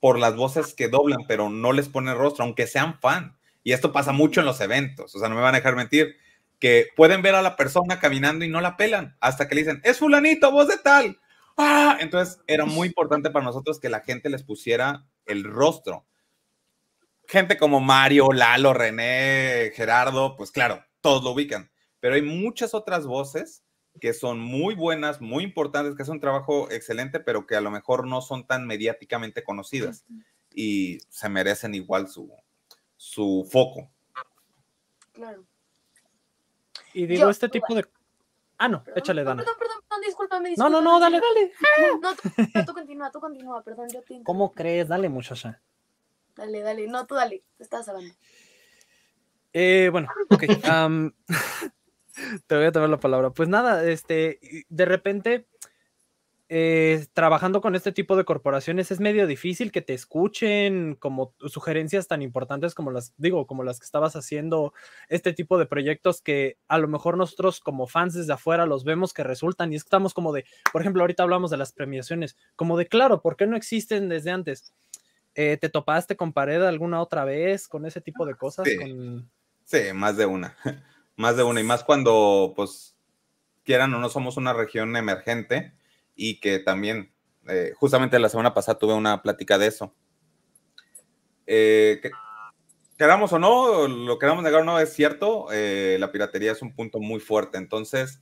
S7: por las voces que doblan, pero no les pone rostro, aunque sean fan. Y esto pasa mucho en los eventos, o sea, no me van a dejar mentir, que pueden ver a la persona caminando y no la pelan, hasta que le dicen, es fulanito, voz de tal. ¡Ah! Entonces era muy importante para nosotros que la gente les pusiera el rostro. Gente como Mario, Lalo, René, Gerardo, pues claro, todos lo ubican. Pero hay muchas otras voces que son muy buenas, muy importantes, que hacen un trabajo excelente, pero que a lo mejor no son tan mediáticamente conocidas y se merecen igual su, su foco.
S3: Claro.
S6: Y digo,
S3: Yo-
S6: este tipo de... Ah, no,
S3: Perdón,
S6: échale,
S3: perdón,
S6: Dana.
S3: Perdón, perdón, perdón, discúlpame,
S6: No, no,
S3: discúlpame,
S6: no, dale,
S3: discúlpame.
S6: dale.
S3: No, tú, no, tú continúa, tú continúa, perdón, yo te.
S6: ¿Cómo crees? Dale, muchacha.
S3: Dale, dale, no, tú dale, te estabas hablando.
S6: Eh, bueno, ok. <laughs> te voy a tomar la palabra. Pues nada, este, de repente, eh, trabajando con este tipo de corporaciones es medio difícil que te escuchen como sugerencias tan importantes como las, digo, como las que estabas haciendo, este tipo de proyectos que a lo mejor nosotros como fans desde afuera los vemos que resultan y estamos como de, por ejemplo, ahorita hablamos de las premiaciones, como de, claro, ¿por qué no existen desde antes? Eh, ¿Te topaste con pared alguna otra vez con ese tipo de cosas?
S7: Sí.
S6: Con...
S7: Sí, más de una. <laughs> Más de una. Y más cuando, pues, quieran o no somos una región emergente y que también, eh, justamente la semana pasada tuve una plática de eso. Eh, que- queramos o no, lo queramos negar o no, es cierto, eh, la piratería es un punto muy fuerte. Entonces,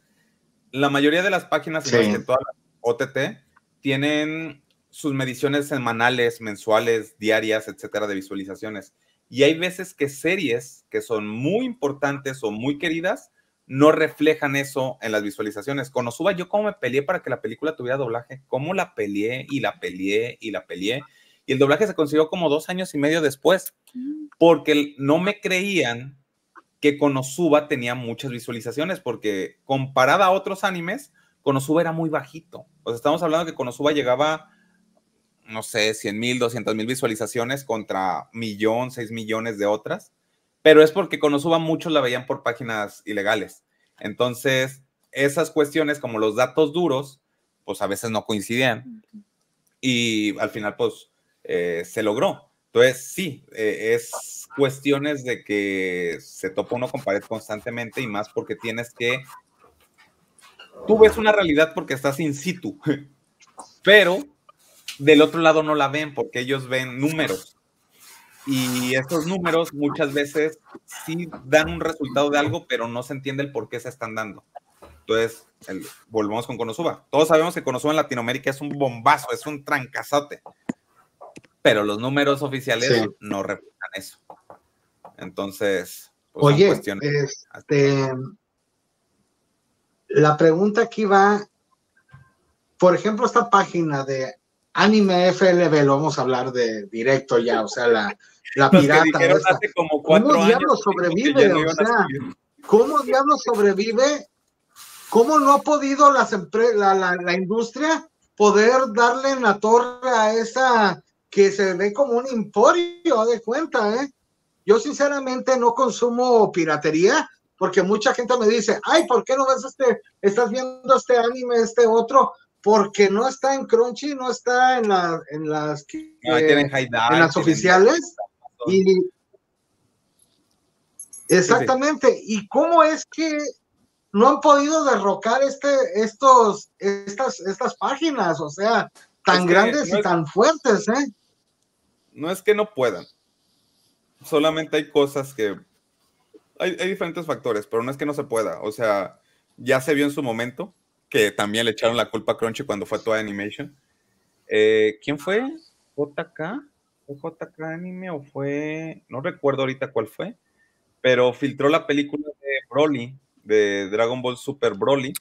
S7: la mayoría de las páginas,
S2: Sí.
S7: que todas las OTT, tienen sus mediciones semanales, mensuales, diarias, etcétera, de visualizaciones. Y hay veces que series que son muy importantes o muy queridas no reflejan eso en las visualizaciones. Con Osuba, yo cómo me peleé para que la película tuviera doblaje, cómo la peleé y la peleé y la peleé. Y el doblaje se consiguió como dos años y medio después, porque no me creían que Konosuba tenía muchas visualizaciones, porque comparada a otros animes, Konosuba era muy bajito. O sea, estamos hablando que Konosuba llegaba, no sé, 100 mil, 200 mil visualizaciones contra millón, 6 millones de otras, pero es porque Konosuba muchos la veían por páginas ilegales. Entonces, esas cuestiones como los datos duros, pues a veces no coincidían y al final, pues, eh, se logró. Entonces, sí, eh, es cuestiones de que se topa uno con pared constantemente y más porque tienes que... Tú ves una realidad porque estás in situ, <laughs> pero del otro lado no la ven porque ellos ven números. Y estos números muchas veces sí dan un resultado de algo, pero no se entiende el por qué se están dando. Entonces, el- volvemos con Konosuba. Todos sabemos que Konosuba en Latinoamérica es un bombazo, es un trancazote. Pero los números oficiales
S2: Sí.
S7: no reflejan eso. Entonces, pues
S2: Oye,
S7: cuestiones.
S2: este, la pregunta aquí va, por ejemplo, esta página de Anime FLB, lo vamos a hablar de directo ya, o sea, la, la pirata.
S7: hace como
S2: ¿Cómo diablos
S7: ya
S2: sobrevive?
S7: no
S2: O sea. ¿cómo diablos sobrevive? ¿Cómo no ha podido las la, la, la industria poder darle en la torre a esa que se ve como un emporio de cuenta, eh? Yo sinceramente no consumo piratería porque mucha gente me dice, ay, ¿por qué no ves este, estás viendo este anime, este otro? Porque no está en Crunchy, no está en, la, en las, que-
S7: No,
S2: en oficiales. Y exactamente. ¿Y cómo es que no han podido derrocar este, estos, estas, estas páginas? O sea, tan
S7: Es que
S2: grandes
S7: no
S2: y
S7: es-
S2: tan fuertes, ¿eh?
S7: no es que no puedan, solamente hay cosas que... Hay, hay diferentes factores, pero no es que no se pueda. O sea, ya se vio en su momento que también le echaron la culpa a Crunchy cuando fue toda Animation. Eh, ¿Quién fue? ¿JK? ¿Fue JK Anime o fue...? No recuerdo ahorita cuál fue, pero filtró la película de Broly, de Dragon Ball Super Broly,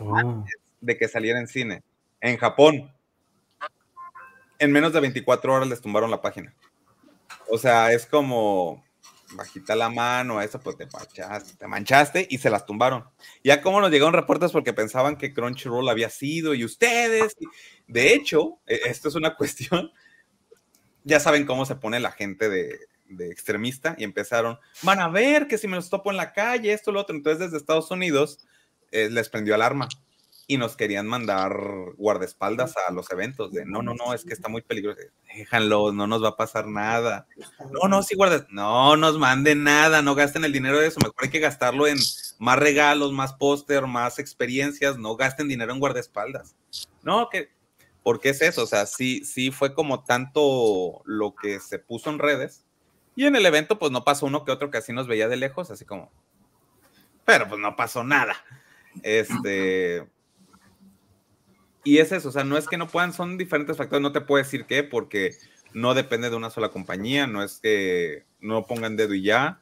S5: Oh.
S7: de que saliera en cine, en Japón. En menos de 24 horas les tumbaron la página. O sea, es como bajita la mano, eso pues te manchaste, te manchaste y se las tumbaron. Ya como nos llegaron reportes porque pensaban que Crunchyroll había sido y ustedes. De hecho, e- esto es una <laughs> cuestión. Ya saben cómo se pone la gente de, de extremista y empezaron, van a ver que si me los topo en la calle, esto, lo otro. Entonces desde Estados Unidos eh, les prendió alarma y nos querían mandar guardaespaldas a los eventos de no, no, no, es que está muy peligroso. Déjanlo, no nos va a pasar nada. No, no, sí, guarda. No nos manden nada, no gasten el dinero de eso. Mejor hay que gastarlo en más regalos, más póster, más experiencias. No gasten dinero en guardaespaldas. No, que. ¿Por qué es eso? O sea, sí, sí fue como tanto lo que se puso en redes. Y en el evento, pues no pasó uno que otro que así nos veía de lejos, así como. Pero pues no pasó nada. Este. Y es eso, o sea, no es que no puedan, son diferentes factores, no te puedo decir qué, porque no depende de una sola compañía, no es que no pongan dedo y ya.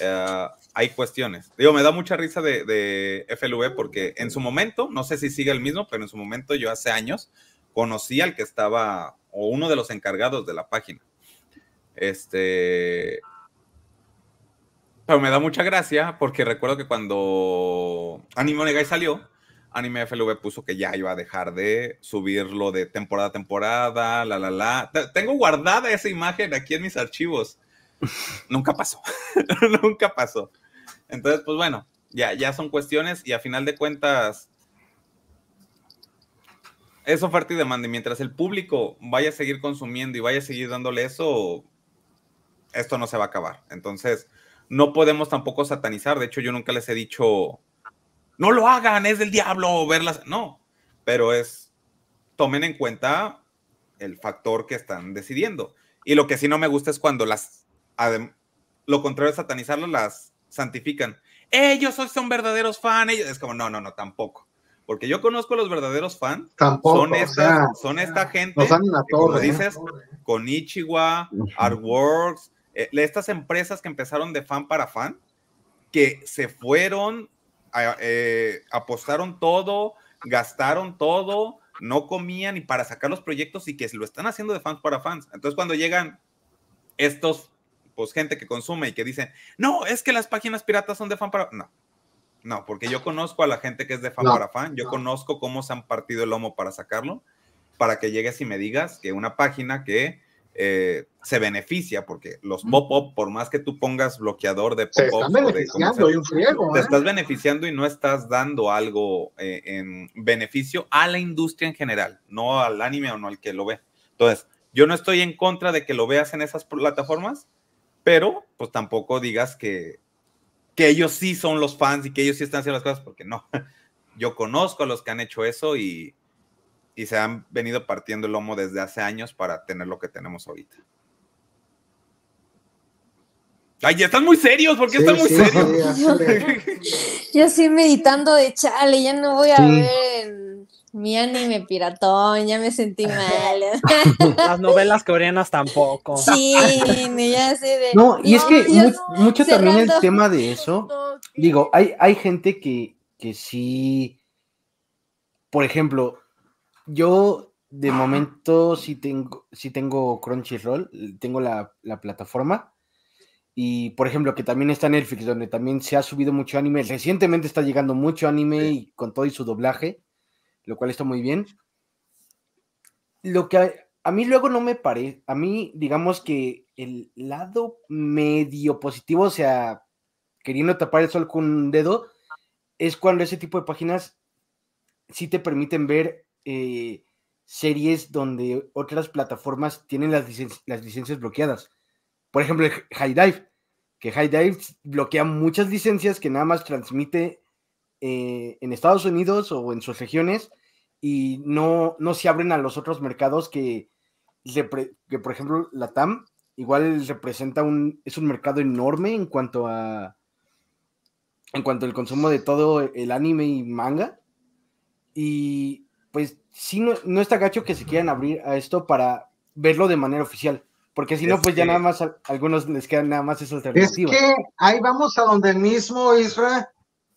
S7: Eh, hay cuestiones. Digo, me da mucha risa de, de FLV porque en su momento, no sé si sigue el mismo, pero en su momento yo hace años conocí al que estaba, o uno de los encargados de la página. Este. Pero me da mucha gracia porque recuerdo que cuando Anime Onegai salió, Anime FLV puso que ya iba a dejar de subirlo de temporada a temporada, la, la, la. Te- Tengo guardada esa imagen aquí en mis archivos. <laughs> Nunca pasó. <laughs> Nunca pasó. Entonces, pues bueno, ya, ya son cuestiones y a final de cuentas es oferta y demanda. Y mientras el público vaya a seguir consumiendo y vaya a seguir dándole eso, esto no se va a acabar. Entonces, no podemos tampoco satanizar. De hecho, yo nunca les he dicho, no lo hagan, es del diablo verlas. No, pero es, tomen en cuenta el factor que están decidiendo. Y lo que sí no me gusta es cuando las, adem- lo contrario de satanizarlas, las santifican. Ellos son- son verdaderos fans. Ellos, es como, no, no, no, tampoco. Porque yo conozco a los verdaderos fans.
S2: Tampoco,
S7: son,
S2: o
S7: estas,
S2: sea,
S7: son esta gente
S2: nos dan la
S7: que, como
S2: torre, ¿eh?
S7: dices, con Ichiwa, Artworks, eh, estas empresas que empezaron de fan para fan, que se fueron, eh, apostaron todo, gastaron todo, no comían y para sacar los proyectos y que lo están haciendo de fans para fans. Entonces cuando llegan estos, pues gente que consume y que dicen, no, es que las páginas piratas son de fan para... No, no, porque yo conozco a la gente que es de fan
S2: No,
S7: para fan, yo conozco cómo se han partido el lomo para sacarlo, para que llegues y me digas que una página que eh, se beneficia, porque los pop-up, por más que tú pongas bloqueador de pop-up, te
S2: ¿eh?
S7: estás beneficiando y no estás dando algo eh, en beneficio a la industria en general, no al anime o no al que lo ve. Entonces, yo no estoy en contra de que lo veas en esas plataformas, pero pues tampoco digas que, que ellos sí son los fans y que ellos sí están haciendo las cosas, porque no. <laughs> Yo conozco a los que han hecho eso y, y se han venido partiendo el lomo desde hace años para tener lo que tenemos ahorita. Ay, ya están muy serios, ¿por qué
S2: Sí,
S7: están muy
S2: sí,
S7: serios?
S2: sí, de- <laughs>
S4: Yo estoy meditando de chale, ya no voy a
S5: Sí.
S4: ver mi anime piratón, ya me sentí mal. <laughs>
S6: Las novelas coreanas tampoco.
S4: Sí, ya sé de.
S5: No, y es que
S4: ya
S5: mu-
S4: no,
S5: mucho también el tema de eso. <laughs> Digo, hay, hay gente que, que sí, por ejemplo, yo de momento sí tengo, sí tengo Crunchyroll, tengo la, la plataforma. Y por ejemplo, que también está Netflix, donde también se ha subido mucho anime. Recientemente está llegando mucho anime y con todo y su doblaje, lo cual está muy bien. Lo que a, a mí luego no me parece, a mí digamos que el lado medio positivo, o sea, queriendo tapar el sol con un dedo, es cuando ese tipo de páginas sí te permiten ver eh, series donde otras plataformas tienen las, las licencias bloqueadas. Por ejemplo, High Dive, que High Dive bloquea muchas licencias que nada más transmite eh, en Estados Unidos o en sus regiones y no, no se abren a los otros mercados que, que por ejemplo, la TAM igual representa un, es un mercado enorme en cuanto a en cuanto al consumo de todo el anime y manga. Y pues sí, no, no está gacho que se quieran abrir a esto para verlo de manera oficial. Porque si no,
S7: Es
S5: pues ya nada más a algunos les queda nada más esa
S2: Es
S5: alternativa.
S2: que ahí vamos a donde mismo, Isra.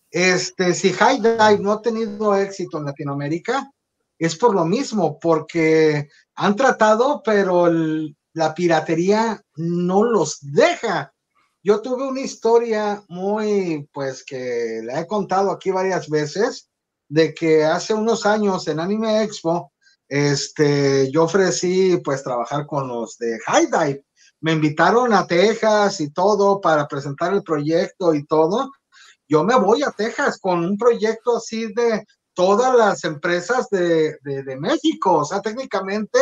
S2: Este, si High Dive no ha tenido éxito en Latinoamérica, es por lo mismo, porque han tratado, pero el- la piratería no los deja. Yo tuve una historia muy, pues que la he contado aquí varias veces, de que hace unos años en Anime Expo, este, yo ofrecí pues trabajar con los de High Dive me invitaron a Texas y todo para presentar el proyecto y todo. Yo me voy a Texas con un proyecto así de todas las empresas de, de, México. O sea, técnicamente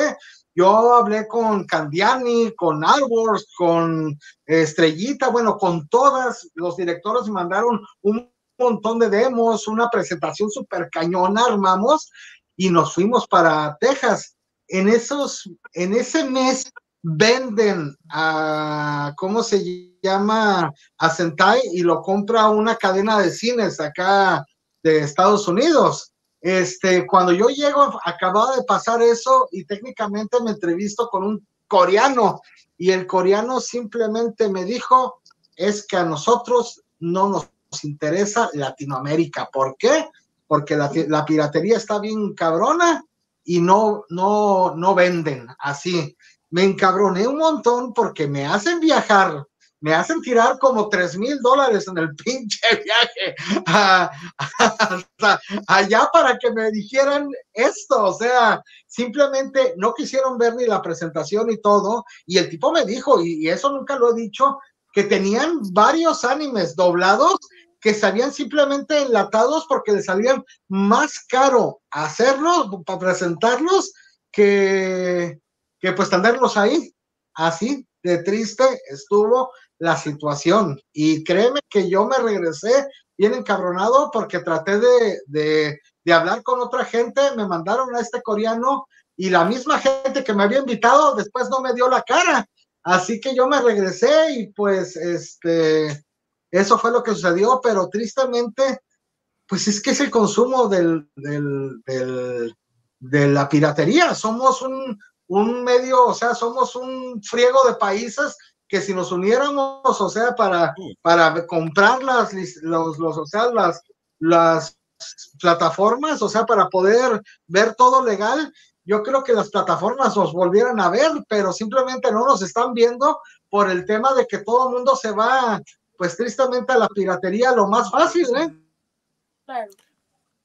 S2: yo hablé con Candiani, con Alworth, con Estrellita, bueno, con todas los directores mandaron un montón de demos, una presentación súper cañona, armamos y nos fuimos para Texas. En esos, en ese mes venden a, ¿cómo se llama? A Sentai y lo compra una cadena de cines acá de Estados Unidos. Este, cuando yo llego, acababa de pasar eso y técnicamente me entrevisto con un coreano y el coreano simplemente me dijo, es que a nosotros no nos interesa Latinoamérica. ¿Por qué? Porque la, piratería está bien cabrona y no, no, no venden así me encabroné un montón porque me hacen viajar, me hacen tirar como tres mil dólares en el <laughs> pinche viaje hasta allá para que me dijeran esto, o sea, simplemente no quisieron ver ni la presentación y todo, y el tipo me dijo, y, y eso nunca lo he dicho, que tenían varios animes doblados que salían simplemente enlatados porque les salían más caro hacerlos, para presentarlos, que, que pues tenerlos ahí. Así de triste estuvo la situación. Y créeme que yo me regresé bien encabronado porque traté de, de, de hablar con otra gente, me mandaron a este coreano y la misma gente que me había invitado después no me dio la cara. Así que yo me regresé y pues este, eso fue lo que sucedió, pero tristemente, pues es que es el consumo de la piratería. Somos un, medio, o sea, somos un friego de países que si nos uniéramos, o sea, para, para comprar las, los, o sea, las, las plataformas, o sea, para poder ver todo legal, yo creo que las plataformas nos volvieran a ver, pero simplemente no nos están viendo por el tema de que todo el mundo se va, pues tristemente a la piratería lo más fácil, ¿eh?
S3: Claro.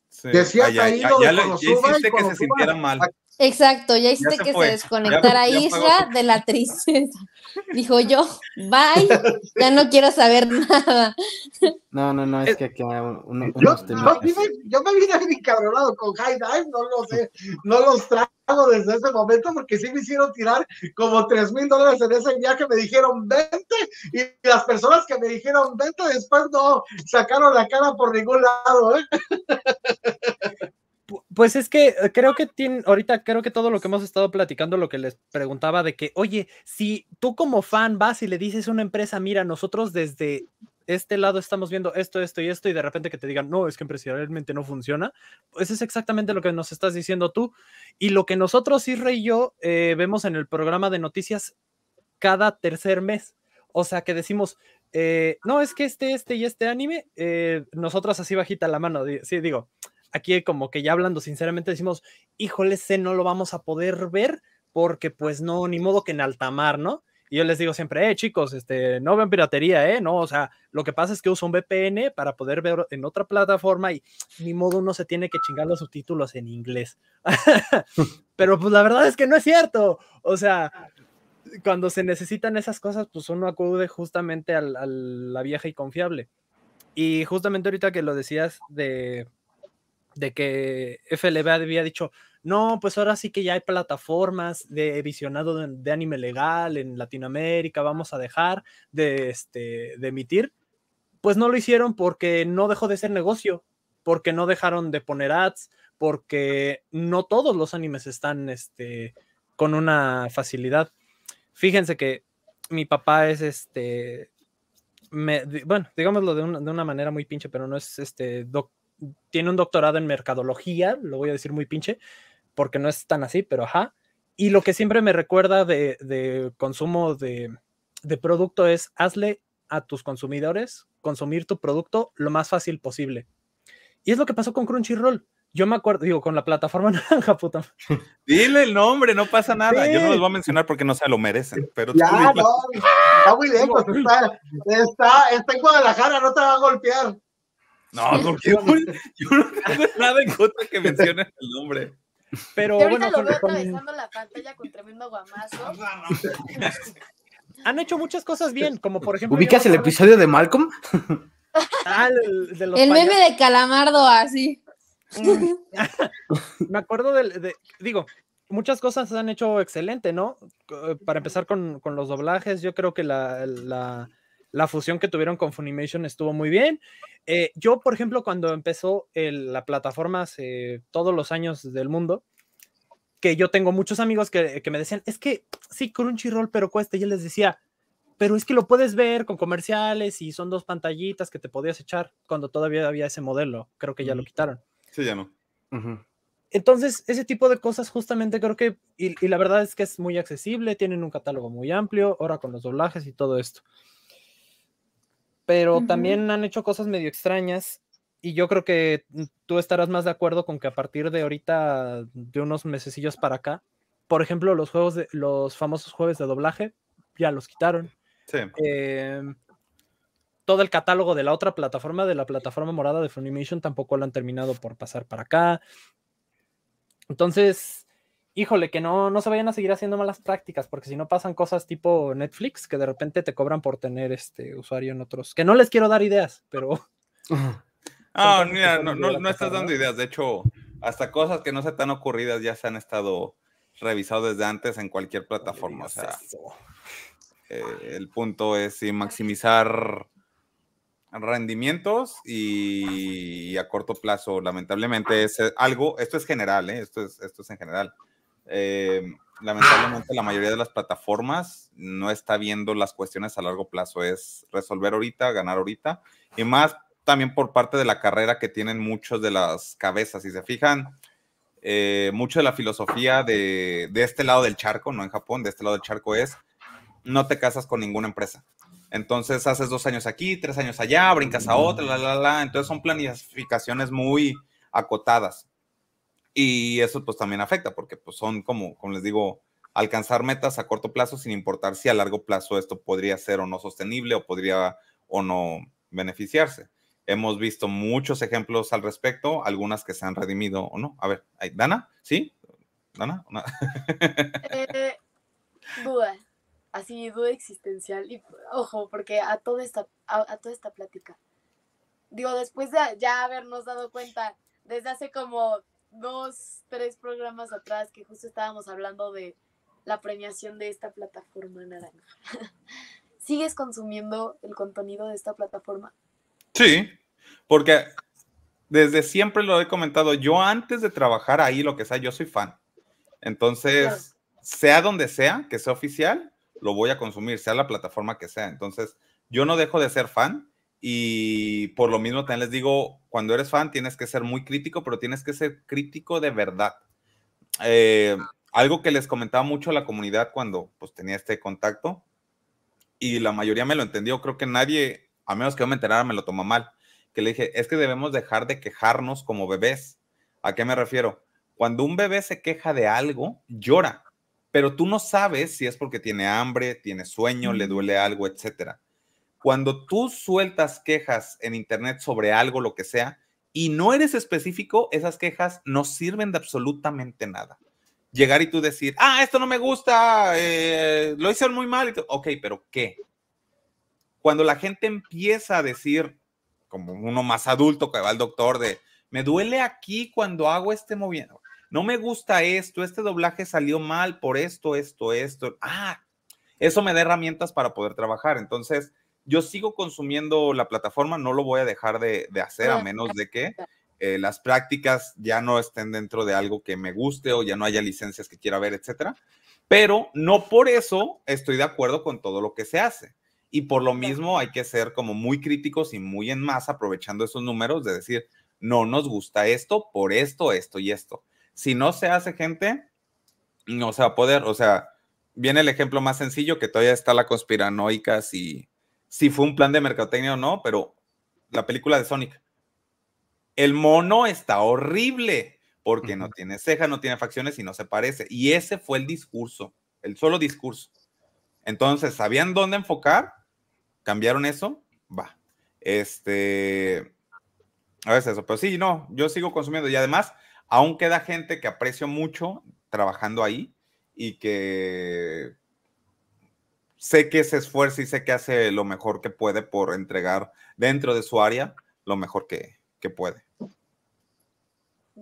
S7: Sí.
S2: Decía
S7: Ah, ya,
S2: Caído
S7: ya,
S2: de
S7: ya hiciste que se sintiera mal.
S4: Exacto, ya hiciste
S7: se
S4: que
S7: fue.
S4: se desconectara Isra de la tristeza. Dijo yo, bye, ya no quiero saber nada.
S5: No, no, no, es que aquí hay un- un-
S2: Yo, yo, vine- yo me vine <laughs> encabronado con High Dive, no lo sé, no los desde ese momento porque sí me hicieron tirar como tres mil dólares en ese viaje, me dijeron vente y las personas que me dijeron vente después no sacaron la cara por ningún lado, ¿eh?
S6: Pues es que eh, creo que tiene, ahorita creo que todo lo que hemos estado platicando, lo que les preguntaba de que, oye, si tú como fan vas y le dices a una empresa, mira, nosotros desde este lado estamos viendo esto, esto y esto, y de repente que te digan, no, es que empresarialmente no funciona, pues es exactamente lo que nos estás diciendo tú. Y lo que nosotros, Isra y yo, eh, vemos en el programa de noticias cada tercer mes. O sea, que decimos, eh, no, es que este, este y este anime, eh, nosotros así bajita la mano, sí, digo, aquí como que ya hablando sinceramente decimos, híjole, ese no lo vamos a poder ver porque pues no, ni modo que en alta mar, ¿no? Y yo les digo siempre, eh, chicos, este, no ven piratería, eh, no, o sea, lo que pasa es que uso un VPN para poder ver en otra plataforma y ni modo uno se tiene que chingar los subtítulos en inglés. <laughs> Pero pues la verdad es que no es cierto, o sea, cuando se necesitan esas cosas, pues uno acude justamente al- a la vieja y confiable. Y justamente ahorita que lo decías de, de que FLB había dicho, no, pues ahora sí que ya hay plataformas de visionado de, anime legal en Latinoamérica, vamos a dejar de, este, de emitir. Pues no lo hicieron porque no dejó de ser negocio, porque no dejaron de poner ads, porque no todos los animes están este, con una facilidad. Fíjense que mi papá es este, bueno, digámoslo de una, de una manera muy pinche, pero no es este, tiene un doctorado en mercadología, lo voy a decir muy pinche, porque no es tan así, pero ajá. Y lo que siempre me recuerda de, de consumo de, de producto es hazle a tus consumidores consumir tu producto lo más fácil posible. Y es lo que pasó con Crunchyroll. Yo me acuerdo, digo, con la plataforma <laughs> naranja, puta.
S7: Dile el nombre, no pasa nada. Yo no los voy a mencionar porque no se lo merecen. Pero
S2: Ya, no, está muy lejos, está, está, está en Guadalajara, no te va a golpear.
S7: No, porque yo, yo no tengo nada en contra que mencionen el nombre.
S6: Pero
S3: ahorita
S6: bueno,
S3: lo veo
S6: con-
S3: atravesando la pantalla con tremendo guamazo.
S6: han hecho muchas cosas bien, como por ejemplo.
S5: ¿Ubicas el episodio de Malcolm? <laughs>
S6: Ah, el, de los
S4: El meme de Calamardo así. <laughs>
S6: me acuerdo del, de, digo, muchas cosas se han hecho excelente, ¿no? Co- Para empezar con, con los doblajes, yo creo que la, la, la fusión que tuvieron con Funimation estuvo muy bien. Eh, yo, por ejemplo, cuando empezó el- la plataforma hace todos los años del mundo, que yo tengo muchos amigos que, que me decían, es que sí, Crunchyroll, pero cuesta. Y yo les decía, pero es que lo puedes ver con comerciales y son dos pantallitas que te podías echar cuando todavía había ese modelo. Creo que ya lo quitaron.
S7: Sí, ya no.
S6: Entonces, ese tipo de cosas justamente creo que, y, y la verdad es que es muy accesible, tienen un catálogo muy amplio, ahora con los doblajes y todo esto. Pero también han hecho cosas medio extrañas y yo creo que tú estarás más de acuerdo con que a partir de ahorita, de unos mesecillos para acá, por ejemplo, los juegos de los famosos jueves de doblaje ya los quitaron.
S7: Sí.
S6: Em, todo el catálogo de la otra plataforma, de la plataforma morada de Funimation, tampoco lo han terminado por pasar para acá. Entonces, híjole, que no, no se vayan a seguir haciendo malas prácticas, porque si no pasan cosas tipo Netflix, que de repente te cobran por tener este usuario en otros, que no les quiero dar ideas, pero <laughs>
S7: Ah, mira, no, no, no estás dando ideas. De hecho, hasta cosas que no se tan ocurridas ya se han estado revisado desde antes en cualquier plataforma. O sea, eh, el punto es maximizar rendimientos y, a corto plazo, lamentablemente, es eh, algo, esto es general, ¿eh? esto, es, esto es en general. Eh, lamentablemente, la mayoría de las plataformas no está viendo las cuestiones a largo plazo, es resolver ahorita, ganar ahorita, y más también por parte de la carrera que tienen muchos de las cabezas. Si se fijan, eh, mucho de la filosofía de, de este lado del charco, no en Japón, de este lado del charco es no te casas con ninguna empresa. Entonces haces dos años aquí, tres años allá, brincas a otra, la, la, la. Entonces son planificaciones muy acotadas. Y eso pues también afecta porque pues son como, como les digo, alcanzar metas a corto plazo sin importar si a largo plazo esto podría ser o no sostenible o podría o no beneficiarse. Hemos visto muchos ejemplos al respecto, algunas que se han redimido o no. A ver, Dana, ¿sí? Dana,
S3: Eh, duda, así duda existencial. Y ojo, porque a toda esta, a toda esta plática, digo, después de ya habernos dado cuenta desde hace como dos, tres programas atrás que justo estábamos hablando de la premiación de esta plataforma naranja. <laughs> ¿Sigues consumiendo el contenido de esta plataforma?
S7: Sí, porque desde siempre lo he comentado, yo antes de trabajar ahí, lo que sea, yo soy fan. Entonces, sea donde sea, que sea oficial, lo voy a consumir, sea la plataforma que sea. Entonces, yo no dejo de ser fan y por lo mismo también les digo, cuando eres fan tienes que ser muy crítico, pero tienes que ser crítico de verdad. Eh, algo que les comentaba mucho a la comunidad cuando pues tenía este contacto y la mayoría me lo entendió, creo que nadie, a menos que yo me enterara, me lo toma mal, que le dije, es que debemos dejar de quejarnos como bebés. ¿A qué me refiero? Cuando un bebé se queja de algo, llora, pero tú no sabes si es porque tiene hambre, tiene sueño, le duele algo, etcétera. Cuando tú sueltas quejas en internet sobre algo, lo que sea, y no eres específico, esas quejas no sirven de absolutamente nada. Llegar y tú decir, ah, esto no me gusta, eh, lo hicieron muy mal. Ok, pero ¿qué? Cuando la gente empieza a decir, como uno más adulto que va al doctor, de, me duele aquí cuando hago este movimiento, no me gusta esto, este doblaje salió mal por esto, esto, esto. Ah, eso me da herramientas para poder trabajar. Entonces, yo sigo consumiendo la plataforma, no lo voy a dejar de, hacer a menos de que eh, las prácticas ya no estén dentro de algo que me guste o ya no haya licencias que quiera ver, etcétera. Pero no por eso estoy de acuerdo con todo lo que se hace. Y por lo mismo hay que ser como muy críticos y muy en masa aprovechando esos números de decir, no nos gusta esto por esto, esto y esto. Si no se hace gente, no se va a poder. O sea, viene el ejemplo más sencillo que todavía está la conspiranoica si si fue un plan de mercadotecnia o no, pero la película de Sonic. El mono está horrible porque no tiene ceja, no tiene facciones y no se parece. Y ese fue el discurso, el solo discurso. Entonces, ¿sabían dónde enfocar? ¿Cambiaron eso? Va. Este. A veces eso, pero sí, no, yo sigo consumiendo y además aún queda gente que aprecio mucho trabajando ahí y que sé que se esfuerza y sé que hace lo mejor que puede por entregar dentro de su área lo mejor que, puede.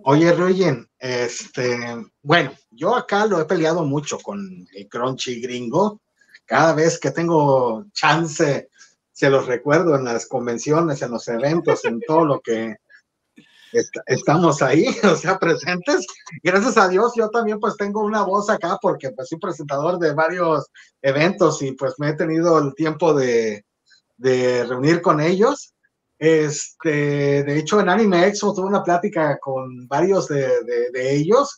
S2: Oye, Royen, este, bueno, yo acá lo he peleado mucho con el Crunchy gringo. Cada vez que tengo chance, se los recuerdo en las convenciones, en los eventos, en todo lo que estamos ahí, <laughs> o sea, presentes. Gracias a Dios, yo también pues tengo una voz acá porque pues soy presentador de varios eventos y pues me he tenido el tiempo de, de reunir con ellos. Este, de hecho, en Anime Expo tuve una plática con varios de, de, ellos.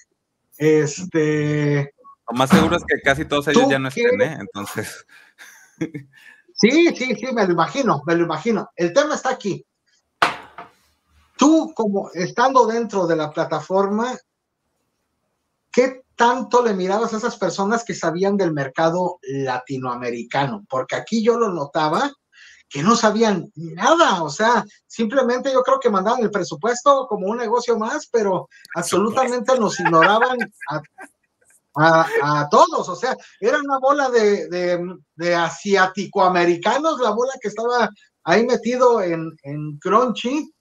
S2: Este.
S7: Lo más seguro es que casi todos ellos ya no estén, ¿eh? Entonces. <laughs>
S2: Sí, sí, sí, me lo imagino, me lo imagino. El tema está aquí tú como estando dentro de la plataforma, ¿qué tanto le mirabas a esas personas que sabían del mercado latinoamericano? Porque aquí yo lo notaba que no sabían nada, o sea, simplemente yo creo que mandaban el presupuesto como un negocio más, pero absolutamente nos ignoraban a, todos, o sea, era una bola de, de, de asiático-americanos, la bola que estaba ahí metido en, en Crunchy,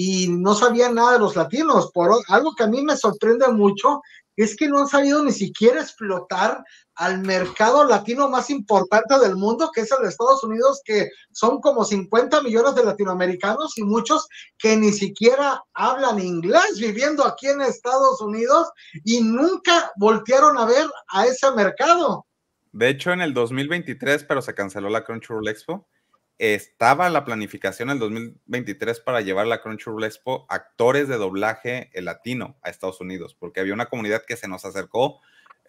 S2: y no sabían nada de los latinos. Por algo que a mí me sorprende mucho es que no han sabido ni siquiera explotar al mercado latino más importante del mundo, que es el de Estados Unidos, que son como 50 millones de latinoamericanos y muchos que ni siquiera hablan inglés viviendo aquí en Estados Unidos y nunca voltearon a ver a ese mercado.
S7: De hecho, en el 2023, pero se canceló la Crunchyroll Expo, estaba la planificación en el 2023 para llevar la Crunchyroll Expo actores de doblaje latino a Estados Unidos, porque había una comunidad que se nos acercó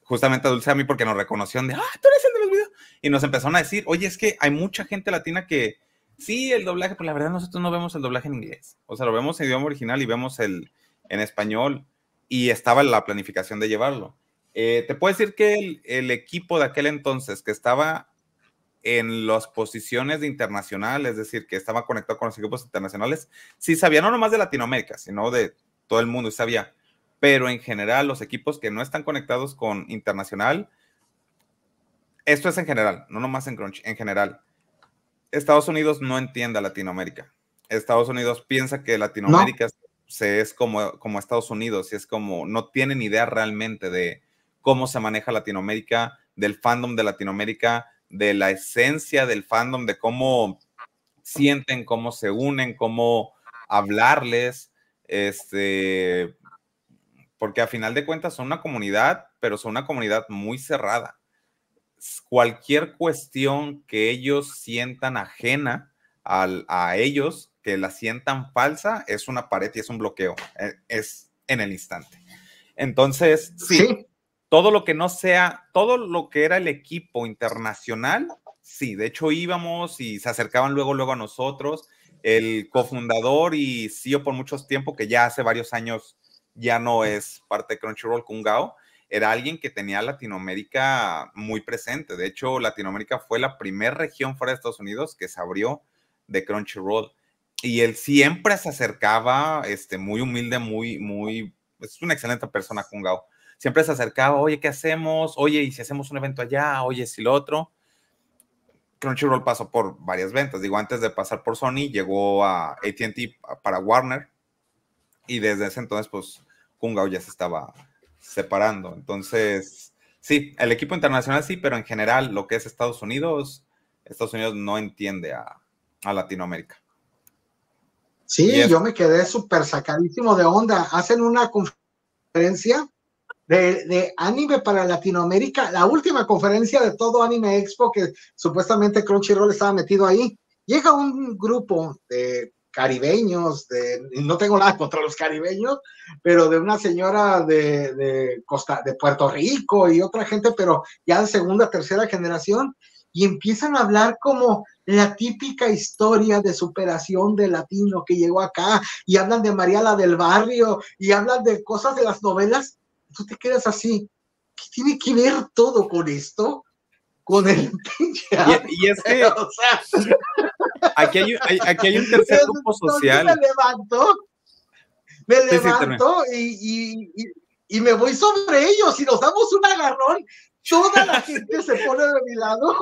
S7: justamente a Dulce a mí porque nos reconocieron de, ah, tú eres el de los videos. Y nos empezaron a decir, oye, es que hay mucha gente latina que sí, el doblaje, pero la verdad nosotros no vemos el doblaje en inglés. O sea, lo vemos en idioma original y vemos el en español y estaba la planificación de llevarlo. Eh, te puedo decir que el, equipo de aquel entonces que estaba en las posiciones de internacional, es decir, que estaba conectado con los equipos internacionales, sí sabía, no nomás de Latinoamérica, sino de todo el mundo, y sabía, pero en general los equipos que no están conectados con internacional, esto es en general, no nomás en Crunch, en general. Estados Unidos no entiende a Latinoamérica. Estados Unidos piensa que Latinoamérica se es como, como Estados Unidos y es como, no tienen idea realmente de cómo se maneja Latinoamérica, del fandom de Latinoamérica, de la esencia del fandom, de cómo sienten, cómo se unen, cómo hablarles. Este, porque a final de cuentas son una comunidad, pero son una comunidad muy cerrada. Cualquier cuestión que ellos sientan ajena al- a ellos, que la sientan falsa, es una pared y es un bloqueo. eh, Es en el instante. Entonces, sí,
S2: Sí,
S7: todo lo que no sea, todo lo que era el equipo internacional, sí, de hecho íbamos y se acercaban luego, luego a nosotros. El cofundador y CEO por muchos tiempo, que ya hace varios años ya no es parte de Crunchyroll, Kungao, era alguien que tenía Latinoamérica muy presente. De hecho, Latinoamérica fue la primera región fuera de Estados Unidos que se abrió de Crunchyroll. Y él siempre se acercaba, este, muy humilde, muy, muy, es una excelente persona, Kungao siempre se acercaba, oye, ¿qué hacemos? Oye, ¿y si hacemos un evento allá? Oye, si lo otro. Crunchyroll pasó por varias ventas. Digo, antes de pasar por Sony, llegó a ATT para Warner. Y desde ese entonces, pues, Kungao ya se estaba separando. Entonces, sí, el equipo internacional sí, pero en general, lo que es Estados Unidos, Estados Unidos no entiende a, a Latinoamérica.
S2: sí, yo me quedé súper sacadísimo de onda. Hacen una conferencia de, anime para Latinoamérica, la última conferencia de todo Anime Expo que supuestamente Crunchyroll estaba metido ahí. Llega un grupo de caribeños, de, no tengo nada contra los caribeños, pero de una señora de, de Costa, de Puerto Rico y otra gente, pero ya de segunda, tercera generación, y empiezan a hablar como la típica historia de superación de latino que llegó acá, y hablan de Mariala del Barrio, y hablan de cosas de las novelas, tú te quedas así, ¿qué tiene que ver todo con esto? Con el <laughs> pinche
S7: Y, y es que
S2: o sea,
S7: aquí hay, hay- aquí hay un <laughs> tercer grupo social.
S2: me levanto, me
S7: sí,
S2: levanto y, y- y- y me voy sobre ellos y nos damos un agarrón. Toda la gente se pone de mi lado,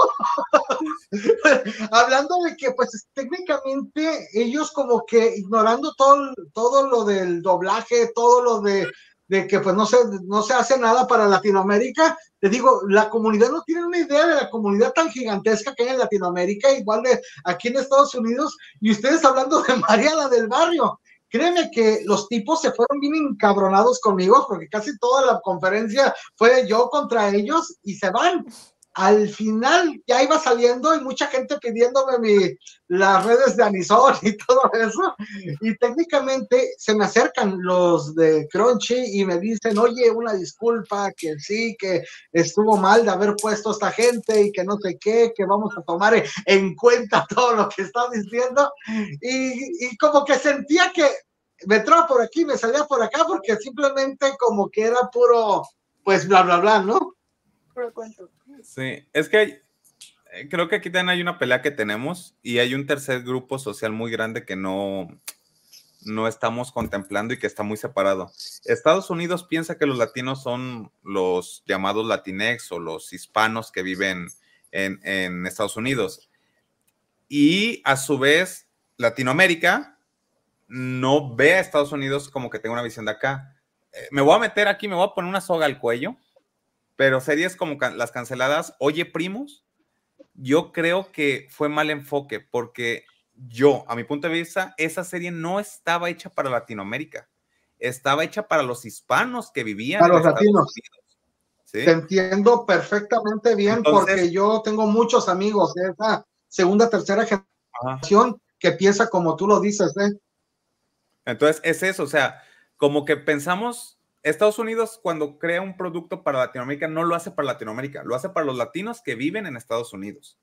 S2: <laughs> hablando de que, pues, técnicamente ellos como que ignorando todo, todo lo del doblaje, todo lo de, de que, pues, no se, no se hace nada para Latinoamérica. Les digo, la comunidad no tiene una idea de la comunidad tan gigantesca que hay en Latinoamérica, igual de aquí en Estados Unidos, y ustedes hablando de <laughs> Mariana del Barrio. Créeme que los tipos se fueron bien encabronados conmigo porque casi toda la conferencia fue yo contra ellos y se van. Al final ya iba saliendo y mucha gente pidiéndome mi, las redes de Anison y todo eso. Y técnicamente se me acercan los de Crunchy y me dicen, oye, una disculpa, que sí, que estuvo mal de haber puesto a esta gente y que no sé qué, que vamos a tomar en cuenta todo lo que estás diciendo. Y, como que sentía que me entraba por aquí, me salía por acá, porque simplemente como que era puro, pues bla, bla, bla, ¿no?
S3: Puro cuento.
S7: Sí, es que eh, creo que aquí también hay una pelea que tenemos y hay un tercer grupo social muy grande que no, no estamos contemplando y que está muy separado. Estados Unidos piensa que los latinos son los llamados latinex o los hispanos que viven en, en Estados Unidos. Y a su vez, Latinoamérica no ve a Estados Unidos como que tenga una visión de acá. Eh, me voy a meter aquí, me voy a poner una soga al cuello pero series como can- las canceladas, Oye Primos, yo creo que fue mal enfoque porque yo, a mi punto de vista, esa serie no estaba hecha para Latinoamérica, estaba hecha para los hispanos que vivían
S2: Para
S7: en
S2: los
S7: Estados
S2: latinos.
S7: Unidos. ¿sí?
S2: Te entiendo perfectamente bien
S7: Entonces-
S2: porque yo tengo muchos amigos de esa segunda, tercera
S7: Ajá.
S2: generación que piensa como tú lo dices, ¿eh?
S7: Entonces, es eso, o sea, como que pensamos, Estados Unidos cuando crea un producto para Latinoamérica no lo hace para Latinoamérica, lo hace para los latinos que viven en Estados Unidos.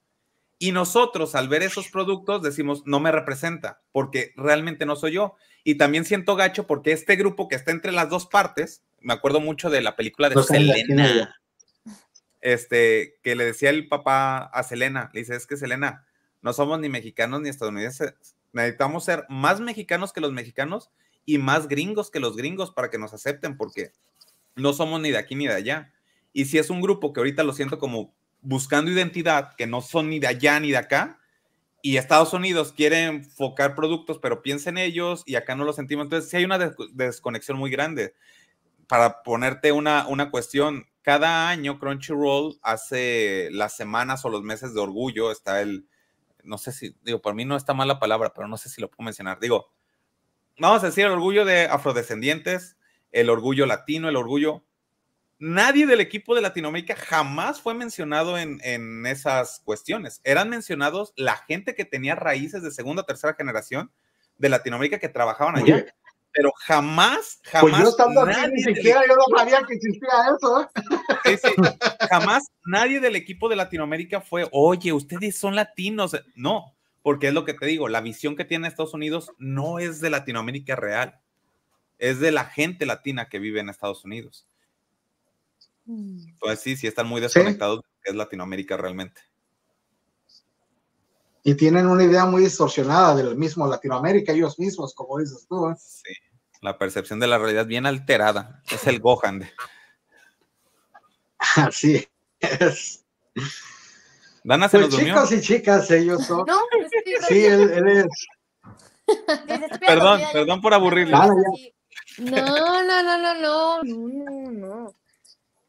S7: Y nosotros al ver esos productos decimos, no me representa, porque realmente no soy yo. Y también siento gacho porque este grupo que está entre las dos partes, me acuerdo mucho de la película de
S2: No
S7: Selena, este, que le decía el papá a Selena, le dice, es que Selena, no somos ni mexicanos ni estadounidenses, necesitamos ser más mexicanos que los mexicanos y más gringos que los gringos para que nos acepten, porque no somos ni de aquí ni de allá. Y si es un grupo que ahorita lo siento como buscando identidad, que no son ni de allá ni de acá, y Estados Unidos quiere enfocar productos, pero piensa en ellos y acá no lo sentimos. Entonces, sí hay una des- desconexión muy grande. Para ponerte una, una cuestión, cada año Crunchyroll hace las semanas o los meses de orgullo, está el, no sé si, digo, por mí no está mal la palabra, pero no sé si lo puedo mencionar. Digo, vamos a decir, el orgullo de afrodescendientes, el orgullo latino, el orgullo. Nadie del equipo de Latinoamérica jamás fue mencionado en, en esas cuestiones. Eran mencionados la gente que tenía raíces de segunda o tercera generación de Latinoamérica que trabajaban allá.
S2: Oye.
S7: Pero jamás, jamás.
S2: Pues yo estando aquí
S7: nadie
S2: ni siquiera yo no sabía que existía eso. ¿eh?
S7: Sí, sí. Jamás nadie del equipo de Latinoamérica fue, oye, ustedes son latinos. No, porque es lo que te digo, la visión que tiene Estados Unidos no es de Latinoamérica real, es de la gente latina que vive en Estados Unidos. Entonces sí, sí están muy desconectados de lo que es Latinoamérica realmente.
S2: Y tienen una idea muy distorsionada del mismo Latinoamérica, ellos mismos, como dices tú. ¿eh?
S7: Sí, la percepción de la realidad bien alterada. Es el Gohan. de- <laughs>
S2: Así es.
S7: Dana se
S2: Pues
S7: nos durmió.
S2: chicos y chicas, ellos son.
S3: No, estoy
S2: Sí, él, él es.
S3: Dice, "Estoy
S7: Perdón, perdón por
S3: dormir".
S4: No, no, no, no, no, no, no, no.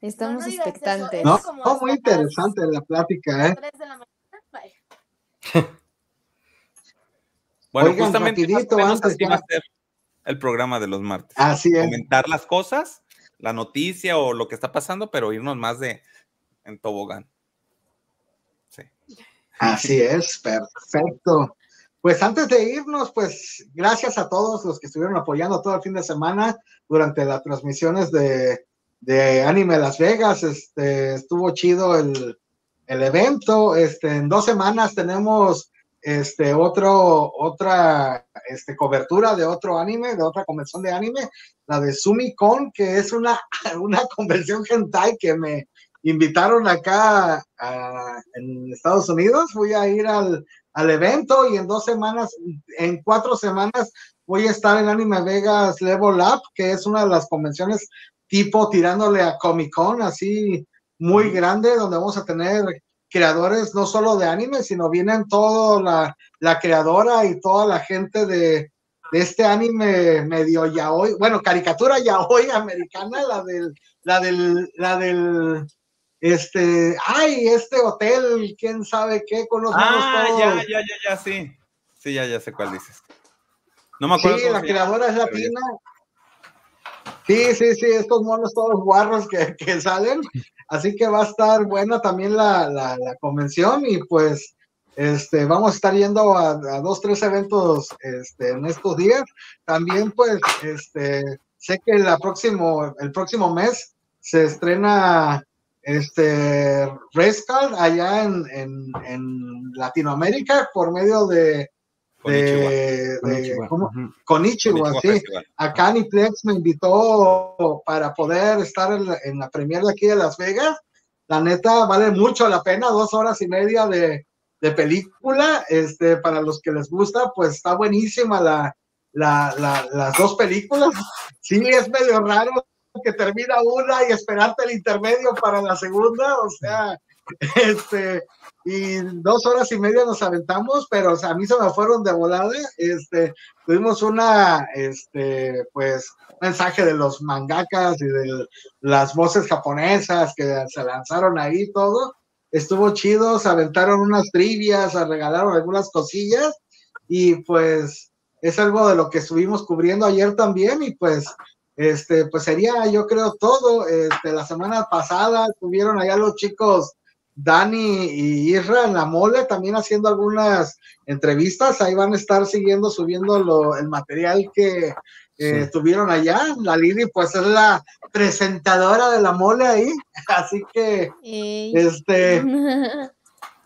S4: Estamos
S3: no digas eso,
S4: expectantes.
S2: No, muy interesante la plática, ¿eh?
S3: Tres de la mañana. Bye. <laughs>
S7: Bueno,
S2: Oigan,
S7: justamente
S2: rapidito, antes
S7: va a ser el programa de los martes.
S2: Así es.
S7: Comentar las cosas, la noticia o lo que está pasando, pero irnos más de en tobogán. Sí.
S2: Así <laughs> es, perfecto. Pues antes de irnos, pues gracias a todos los que estuvieron apoyando todo el fin de semana durante las transmisiones de, de Anime Las Vegas. Este, estuvo chido el, el evento. Este, en dos semanas tenemos este, otro, otra este, cobertura de otro anime, de otra convención de anime, la de SumiCon, que es una, <laughs> una convención hentai que me, invitaron acá a- en Estados Unidos, voy a ir al, al evento y en dos semanas, en cuatro semanas voy a estar en Anime Vegas Level Up, que es una de las convenciones tipo tirándole a Comic Con, así muy grande, donde vamos a tener creadores no solo de anime, sino vienen toda la, la creadora y toda la gente de, de este anime medio yaoi, bueno, caricatura yaoi americana, la del, la del, la del, este, ay, este hotel, quién sabe qué, con los
S7: Ah,
S2: todos.
S7: ya, ya, ya, ya, sí. Sí, ya, ya sé cuál dices. No me acuerdo.
S2: Sí, la creadora es latina. Sí, sí, sí, estos monos todos guarros que, que salen. Así que va a estar buena también la, la, la convención y pues este, vamos a estar yendo a, a dos, tres eventos este, en estos días. También pues este, sé que la próximo, el próximo mes se estrena este Rescal allá en, en, en Latinoamérica por medio de, de. ¿cómo?
S5: Ujú.
S2: Konichiwa,
S7: Konichiwa
S2: sí. Acá Aniplex me invitó para poder estar en la, en la premier de aquí de Las Vegas. La neta vale mucho la pena, dos horas y media de, de película. Este, para los que les gusta, pues está buenísima la, la, la- las dos películas. Sí, es medio raro que termina una y esperarte el intermedio para la segunda, o sea, este, y dos horas y media nos aventamos, pero o sea, a mí se me fueron de volada, este, tuvimos una, este, pues, mensaje de los mangakas y de las voces japonesas que se lanzaron ahí todo, estuvo chido, se aventaron unas trivias, se regalaron algunas cosillas, y pues, es algo de lo que estuvimos cubriendo ayer también, y pues, este, pues sería, yo creo, todo. Este, la semana pasada estuvieron allá los chicos Dani y Isra en la mole también haciendo algunas entrevistas. Ahí van a estar siguiendo, subiendo lo- el material que eh,
S5: Sí.
S2: tuvieron allá. La Lili, pues es la presentadora de la mole ahí. <laughs> Así que,
S4: Ey.
S2: este, <laughs>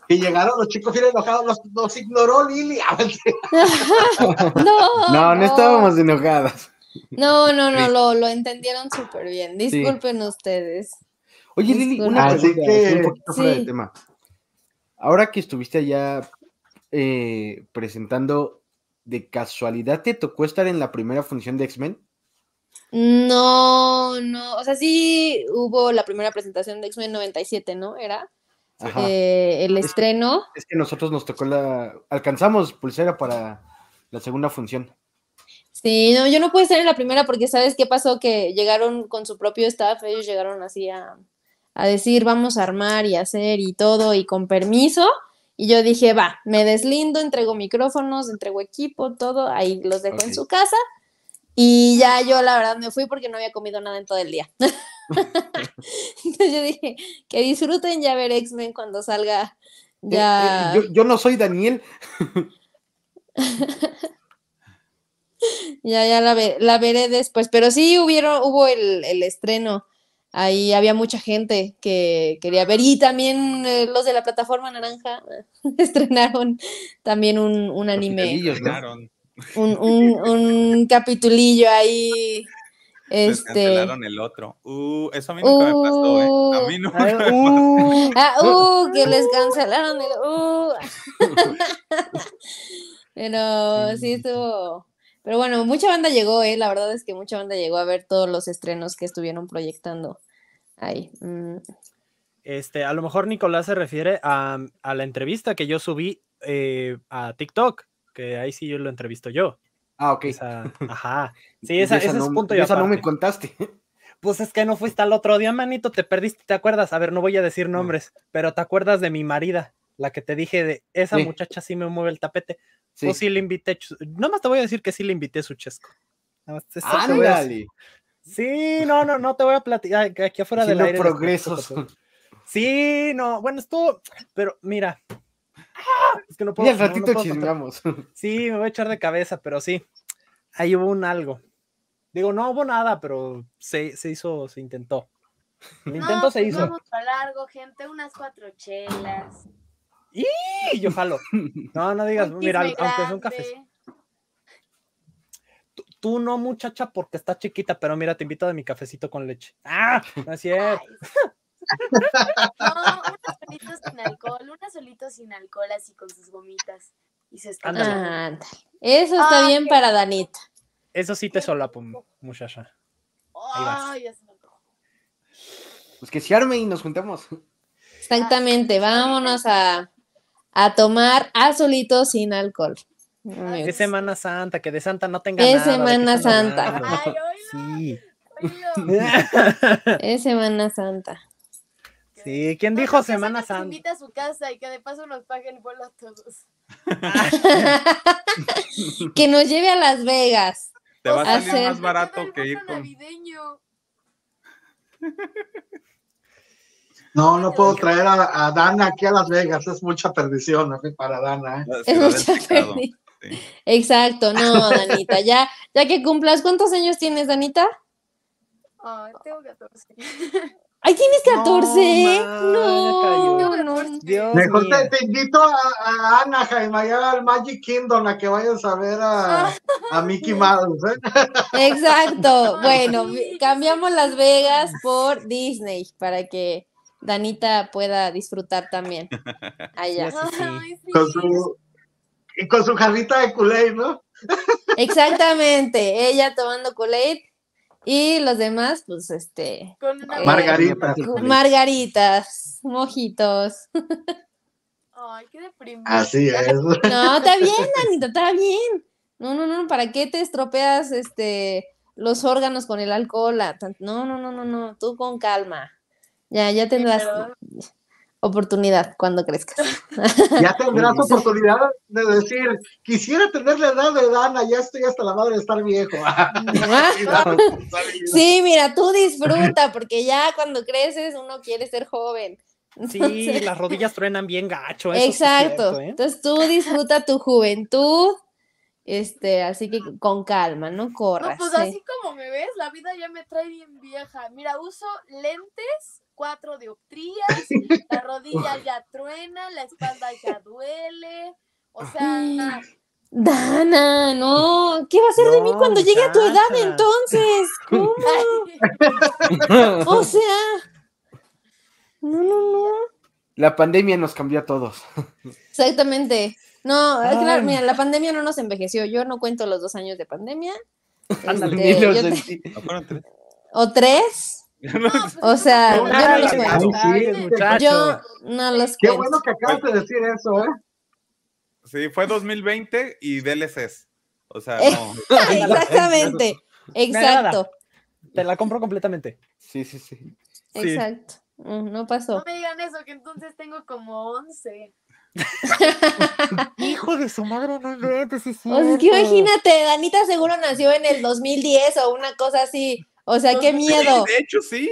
S2: y llegaron los chicos bien enojados, los, los ignoró Lili. <laughs>
S4: no,
S5: No, no estábamos enojadas.
S4: No, no, no, lo, lo entendieron súper bien.
S5: Sí.
S4: Disculpen ustedes.
S5: Oye, Lili, una
S2: Así
S5: pregunta,
S2: que-
S5: un poquito fuera
S4: Sí.
S5: de tema. Ahora que estuviste allá eh, presentando, ¿de casualidad te tocó estar en la primera función de X-Men?
S4: No, no, o sea, sí hubo la primera presentación de X-Men 97, ¿no? Era eh, el estreno.
S5: Es que nosotros nos tocó la... Alcanzamos pulsera para la segunda función.
S4: Sí, no, yo no pude estar en la primera porque ¿sabes qué pasó? Que llegaron con su propio staff, ellos llegaron así a, a decir, vamos a armar y hacer y todo y con permiso. Y yo dije, va, me deslindo, entrego micrófonos, entrego equipo, todo, ahí los dejo en su casa. Y ya yo, la verdad, me fui porque no había comido nada en todo el día. <laughs> Entonces yo dije, que disfruten ya ver X-Men cuando salga
S5: Eh,
S4: ya.
S5: eh, yo, yo no soy Daniel. <laughs>
S4: Ya, ya la, ve- la veré después. Pero sí hubieron, hubo el, el estreno. Ahí había mucha gente que quería ver. Y también eh, los de la plataforma naranja <laughs> estrenaron también un, un anime, un, un, un capitulillo ahí. Este.
S7: cancelaron el otro. Uh, eso a mí nunca me pasó, ¿eh? A mí
S4: Uh.
S7: nunca
S5: Ay,
S7: me
S5: uh,
S4: Ah, <laughs> uh, que les cancelaron el uh. <laughs> Pero sí estuvo. Pero bueno, mucha banda llegó, eh. La verdad es que mucha banda llegó a ver todos los estrenos que estuvieron proyectando ahí. Mm,
S6: Este, a lo mejor Nicolás se refiere a, a la entrevista que yo subí eh, a TikTok, que ahí sí yo lo entrevisto yo.
S5: Ah, ok.
S6: Esa- ajá. <laughs> Sí, esa,
S5: esa
S6: ese es
S5: no-
S6: punto y
S5: esa no me
S6: aparte.
S5: contaste. <laughs>
S6: Pues es que no fuiste al otro día, manito, te perdiste, ¿te acuerdas? A ver, no voy a decir nombres, pero ¿te acuerdas de mi marida? La que te dije de esa
S5: Sí.
S6: muchacha sí me mueve el tapete.
S5: Sí.
S6: Pues sí le invité, nada más te voy a decir que sí le invité su chesco. Nada más.
S5: Ándale.
S6: Sí, no, no, no te voy a platicar que aquí afuera del aire.
S5: progresos.
S6: Sí, no, bueno, estuvo, pero mira. Es que no puedo.
S5: Y al
S6: no, no
S5: ratito
S6: puedo contar.
S5: chismeamos. <laughs>
S6: Sí, me voy a echar de cabeza, pero sí. Ahí hubo un algo. Digo, no hubo nada, pero se, se hizo, se intentó. El intento
S3: No,
S6: se
S3: pues
S6: hizo.
S3: Vamos a largo, gente, unas cuatro chelas.
S6: Y yo jalo. <laughs> No, no digas, mira, aunque son cafés.
S3: grande.
S6: Tú no, muchacha, porque está chiquita, pero mira, te invito de mi cafecito con leche. Ah, no es cierto.
S3: No, unas solitos sin alcohol, unas solitos sin alcohol, así con sus gomitas. Y se está.
S4: Eso está
S3: Ah,
S4: bien para Danita.
S6: Eso sí te solapo, muchacha. Ahí vas.
S3: Ay, ya se me antojó.
S5: Pues que se arme y nos juntemos.
S4: Exactamente, vámonos a, a tomar a solito sin alcohol. Me
S6: Es. Semana Santa, que de Santa no tenga
S4: Es
S6: nada. ¿de
S4: Semana
S6: están
S4: Santa.
S3: Ay, oílo,
S6: Sí.
S3: oílo.
S4: Es <laughs> Semana Santa.
S6: Sí, ¿quién dijo Semana
S3: Santa se
S6: Santa?
S3: invita a su casa y que de paso nos pague el vuelo a todos. <laughs>
S4: que nos lleve a Las Vegas.
S7: Te va a salir
S4: hacer-
S7: más barato que ir con.
S3: navideño. <laughs>
S2: No, no puedo traer a, a Dana aquí a Las Vegas, es mucha perdición ¿no? para Dana. ¿eh? <laughs>
S4: Es mucha.
S7: Sí.
S4: Exacto, no, Danita, ya, ya que cumplas, ¿cuántos años tienes, Danita?
S3: Ay, tengo 14. <laughs>
S4: ¡Ay, tienes 14!
S6: No,
S4: No, no,
S6: cayó. Dios
S2: Mejor te, te invito a, a Anaheim, allá al Magic Kingdom, a que vayas a ver a, a Mickey Mouse. ¿eh?
S4: Exacto. <laughs> Bueno, cambiamos. Las Vegas por Disney para que Danita pueda disfrutar también <laughs> allá.
S6: Sí, sí.
S3: Ay, sí.
S2: Con su, y con su jarrita de Kool-Aid, ¿no?
S4: Exactamente, ella tomando Kool-Aid y los demás, pues, este,
S3: Con una
S4: Eh,
S2: Margarita.
S4: margaritas, mojitos.
S3: Ay, qué deprimido.
S2: Así es.
S4: No, está bien, Danita, está bien. No, no, no, ¿para qué te estropeas este los órganos con el alcohol? No, no, no, no, no, tú con calma. Ya, ya tendrás
S3: pero-
S4: oportunidad cuando crezcas. <laughs>
S2: Ya tendrás oportunidad de decir, quisiera tener la edad de Dana, ya estoy hasta la madre de estar viejo. <laughs>
S4: Ah, Sí, mira, tú disfruta, porque ya cuando creces uno quiere ser joven.
S6: Sí, las rodillas truenan bien gacho. eso sí es
S4: Exacto.
S6: cierto, ¿eh?
S4: Entonces tú disfruta tu juventud, este, así que con calma, no
S3: No,
S4: corras.
S3: pues
S4: sí.
S3: así como me ves, la vida ya me trae bien vieja. Mira, uso lentes, cuatro dioptrías, la <laughs> rodilla ya truena, la espalda ya duele. O sea,
S4: Dana, no, ¿qué va a ser de mí cuando llegue a tu edad entonces? ¿Cómo? <laughs> O sea, no, no, no.
S5: La pandemia nos cambió a todos.
S4: Exactamente. No,
S6: Ay.
S4: claro, mira, la pandemia no nos envejeció. Yo no cuento los dos años de pandemia. <laughs> Este, o tres.
S3: No, <laughs> pues,
S4: O sea,
S3: no,
S4: yo no los cuento.
S6: ay.
S4: Yo no los
S2: Qué
S4: cuento.
S2: bueno que acabas de decir eso, ¿eh?
S7: Sí, fue 2020 y DLCs. O sea, <laughs> no.
S4: Exactamente. <laughs> Exacto.
S6: Te la compro completamente.
S5: Sí, sí, sí.
S4: Exacto. Mm, No pasó.
S3: no me digan eso, que entonces tengo como 11.
S6: Hijo de su madre, no inventes, sí es
S4: O sea, es que
S6: cierto.
S4: imagínate, Danita seguro nació en el 2010 o una cosa así. O sea, qué <laughs> miedo.
S7: De hecho, sí.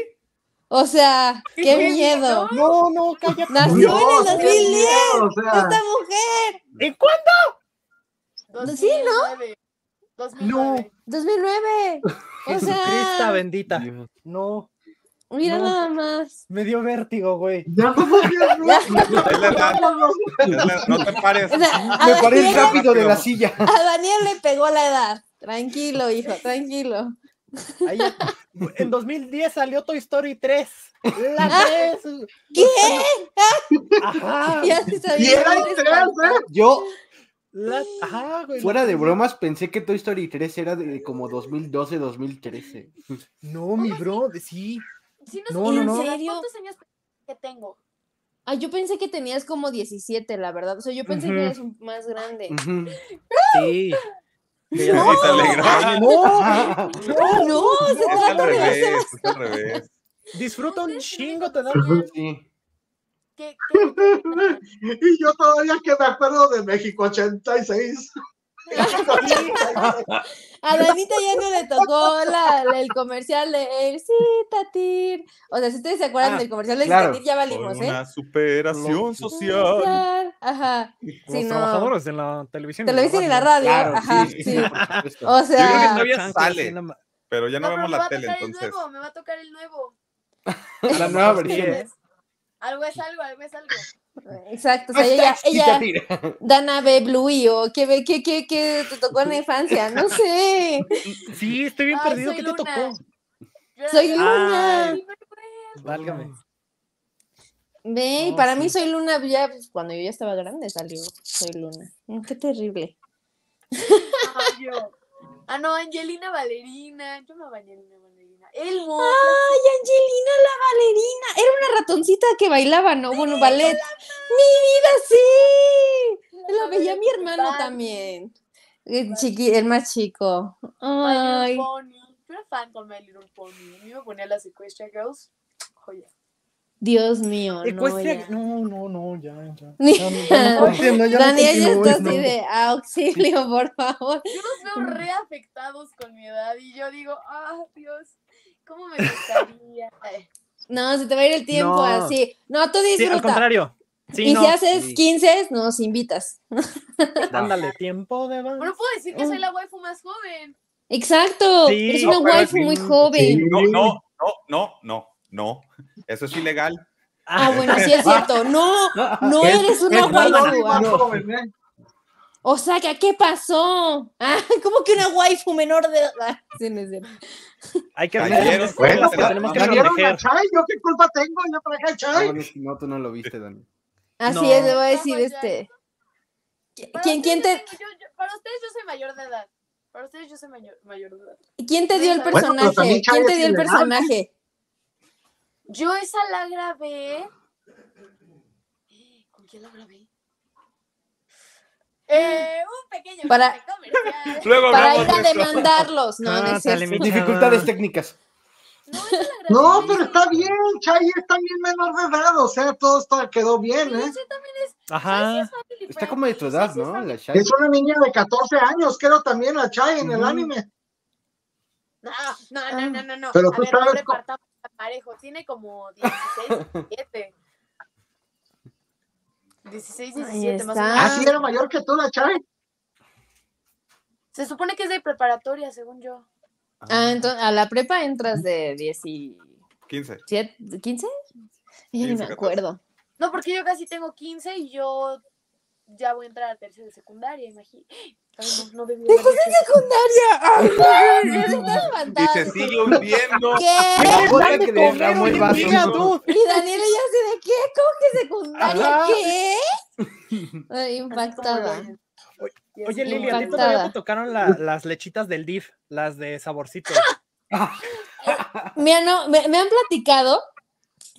S4: O sea, qué miedo.
S6: No, no, cállate.
S4: Nació en
S2: Dios,
S4: el
S2: qué
S4: 2010.
S2: miedo, o sea.
S4: Esta mujer.
S6: ¿En cuándo?
S4: Sí, ¿no?
S3: 2009.
S4: 2009. O
S6: Jesucrista
S4: sea,
S6: bendita.
S5: Dios.
S6: No,
S4: mira
S6: No.
S4: nada más.
S6: me dio vértigo, güey.
S2: Ya <laughs> no ¿no?
S7: No te pares.
S4: O sea,
S5: Me paré rápido de la silla.
S4: a Daniel le pegó la edad. Tranquilo, hijo, tranquilo.
S6: Ahí- <laughs> en 2010 salió Toy Story 3. La 3.
S4: ¿Qué? <laughs>
S6: Ajá.
S4: Ya se
S2: Y
S4: sabía.
S2: era el tres, ¿eh?
S5: Yo,
S6: La- ajá, güey.
S5: fuera de bromas, pensé que Toy Story 3 era de como 2012, 2013.
S6: No, mi bro, sí.
S3: Sí,
S6: No,
S3: no,
S6: no.
S3: ¿cuántos
S4: ¿En serio?
S3: años que tengo?
S4: Ah, yo pensé que tenías como 17, la verdad. O sea, yo pensé
S6: Ujú.
S4: que eras más grande.
S5: Ujú.
S6: Sí.
S7: Sí, alegró.
S6: No,
S4: No, se
S7: Es al
S4: trata de hacer.
S7: revés, es al revés.
S6: disfruta un chingo, te da
S5: Sí.
S3: ¿Qué, qué, qué-
S2: Y yo todavía que me acuerdo de México 86. <laughs>
S4: A Danita ya no le tocó la, la- el comercial de el sí, Tatir. O sea, si ustedes se acuerdan
S5: Ah,
S4: del comercial de
S5: claro.
S4: Tatir, ya valimos, ¿eh?
S7: una superación social.
S4: Social, Ajá.
S6: Los
S4: no.
S6: trabajadores en la televisión.
S4: Televisión y la radio.
S5: Claro,
S4: Ajá,
S5: sí,
S4: sí. <laughs> O
S7: Yo creo que
S4: sea,
S7: todavía sale. Pero ya no, vemos
S3: me va
S7: la
S3: a
S7: tele,
S3: tocar el
S7: entonces.
S3: nuevo, me va a tocar el nuevo. <laughs>
S5: La nueva versión.
S3: Algo es algo, algo es algo.
S4: exacto. O sea, ella, ella. <laughs> Dana B. Bluey, o qué, ve- qué, qué, qué te tocó en la infancia, no <laughs> sé.
S6: Sí, estoy bien
S3: Ay,
S6: perdido. ¿Qué te tocó?
S3: Yo
S4: Soy Luna.
S3: Ay,
S6: Válgame.
S4: Ve, y
S6: No,
S4: para
S6: sí.
S4: mí soy Luna, ya pues, cuando yo ya estaba grande salió, soy Luna. Mm, Qué terrible.
S3: ay, yo. Ah, no, Angelina Valerina. Yo me Angelina Valerina. Elmo.
S4: ¡Ay, Angelina la bailarina! Era una ratoncita que bailaba, ¿no? Bueno, ballet. ¡Mi vida, sí! La veía mi hermano
S3: Barbie,
S4: también. El, chiqui, el más chico.
S3: My
S4: Ay,
S3: Pony. Yo era fan con My Little Pony. A mí me ponía las Equestria Girls. Joya.
S4: Dios mío, ya.
S6: No, no, no, ya. ya. <laughs>
S4: Daniel ya está así de auxilio, por favor.
S3: Yo los veo reafectados con mi edad y yo digo, ah, Dios, ¿cómo me gustaría? <laughs>
S4: No, se te va a ir el tiempo
S6: No.
S4: así. No, tú
S6: Sí, al
S4: disfruta.
S6: contrario. Sí,
S4: y
S6: no.
S4: si haces
S5: sí.
S4: 15, nos invitas. <laughs>
S6: Ándale, tiempo de
S3: Bueno, puedo decir que soy la waifu más joven.
S4: Exacto.
S6: Sí,
S4: Eres
S6: no,
S4: una
S7: pero
S4: waifu
S7: sí,
S4: muy
S7: sí.
S4: joven.
S7: No, no, no, no, no, no. Eso es ilegal.
S4: Ah, bueno, sí es cierto. No, <laughs> no eres una
S2: Es
S4: waifu. Ah. O sea, ¿qué pasó? <laughs> Ah, ¿cómo que una waifu menor de edad? Sí, no es cierto.
S6: Hay que ver
S2: Bueno,
S6: tenemos que.
S2: ¿Yo qué culpa tengo? Yo traje a
S5: Ah,
S2: Chai.
S5: no, tú no lo viste, Dani.
S4: Así
S6: No.
S4: es, le voy a decir
S3: Vamos,
S4: este.
S3: Para
S4: ¿Quién, quién
S3: ustedes
S4: te,
S3: yo yo- para ustedes yo soy mayor de edad. Para ustedes yo soy mayor, mayor de edad.
S4: ¿quién te dio el personaje? ¿Quién te dio el personaje?
S3: Yo esa la grabé. ¿Con quién la grabé? Eh, un pequeño
S4: Para-
S3: comercial. <laughs>
S7: Luego
S4: Para ir a demandarlos. No, no
S6: Ah,
S4: es
S5: Dificultades técnicas.
S3: No.
S2: No, pero está bien. Chai es también menor de edad. O sea, todo está, quedó bien,
S3: Sí,
S2: ¿eh?
S3: sí, también es.
S6: Ajá.
S5: Ah, Está como de tu edad, ¿no? La Shai.
S2: Es una niña de 14 años, creo también la Chai en el
S6: Ujú.
S2: anime.
S3: No, no, no, no, no, no.
S2: Pero
S3: a
S2: tú
S3: ver, no
S2: sabes co-
S3: repartamos a parejo. Tiene como 16, 17. 16,
S4: Ahí
S3: 17 más o menos.
S2: Así era mayor que tú la Chai.
S3: Se supone que es de preparatoria, según yo.
S4: Ah, entonces a la prepa entras de 17,
S7: 15.
S4: 15? Ya ni
S7: 15,
S4: me
S7: 14.
S4: acuerdo.
S3: No, porque yo casi tengo 15 y yo ya voy a entrar a tercero de secundaria, imagínate. <gasps> Ay, no, no debí eso.
S4: secundaria! ¡Ay, no!
S7: Y se sigue hundiendo.
S4: ¿Qué?
S6: De.
S4: Y Daniela ya sé de qué, ¿cómo que secundaria?
S6: Ajá.
S4: ¿Qué? Impactada.
S6: Oye, Lili, a ti todavía te tocaron la- las lechitas del DIF, las de saborcito.
S4: Mira, no, me, me han platicado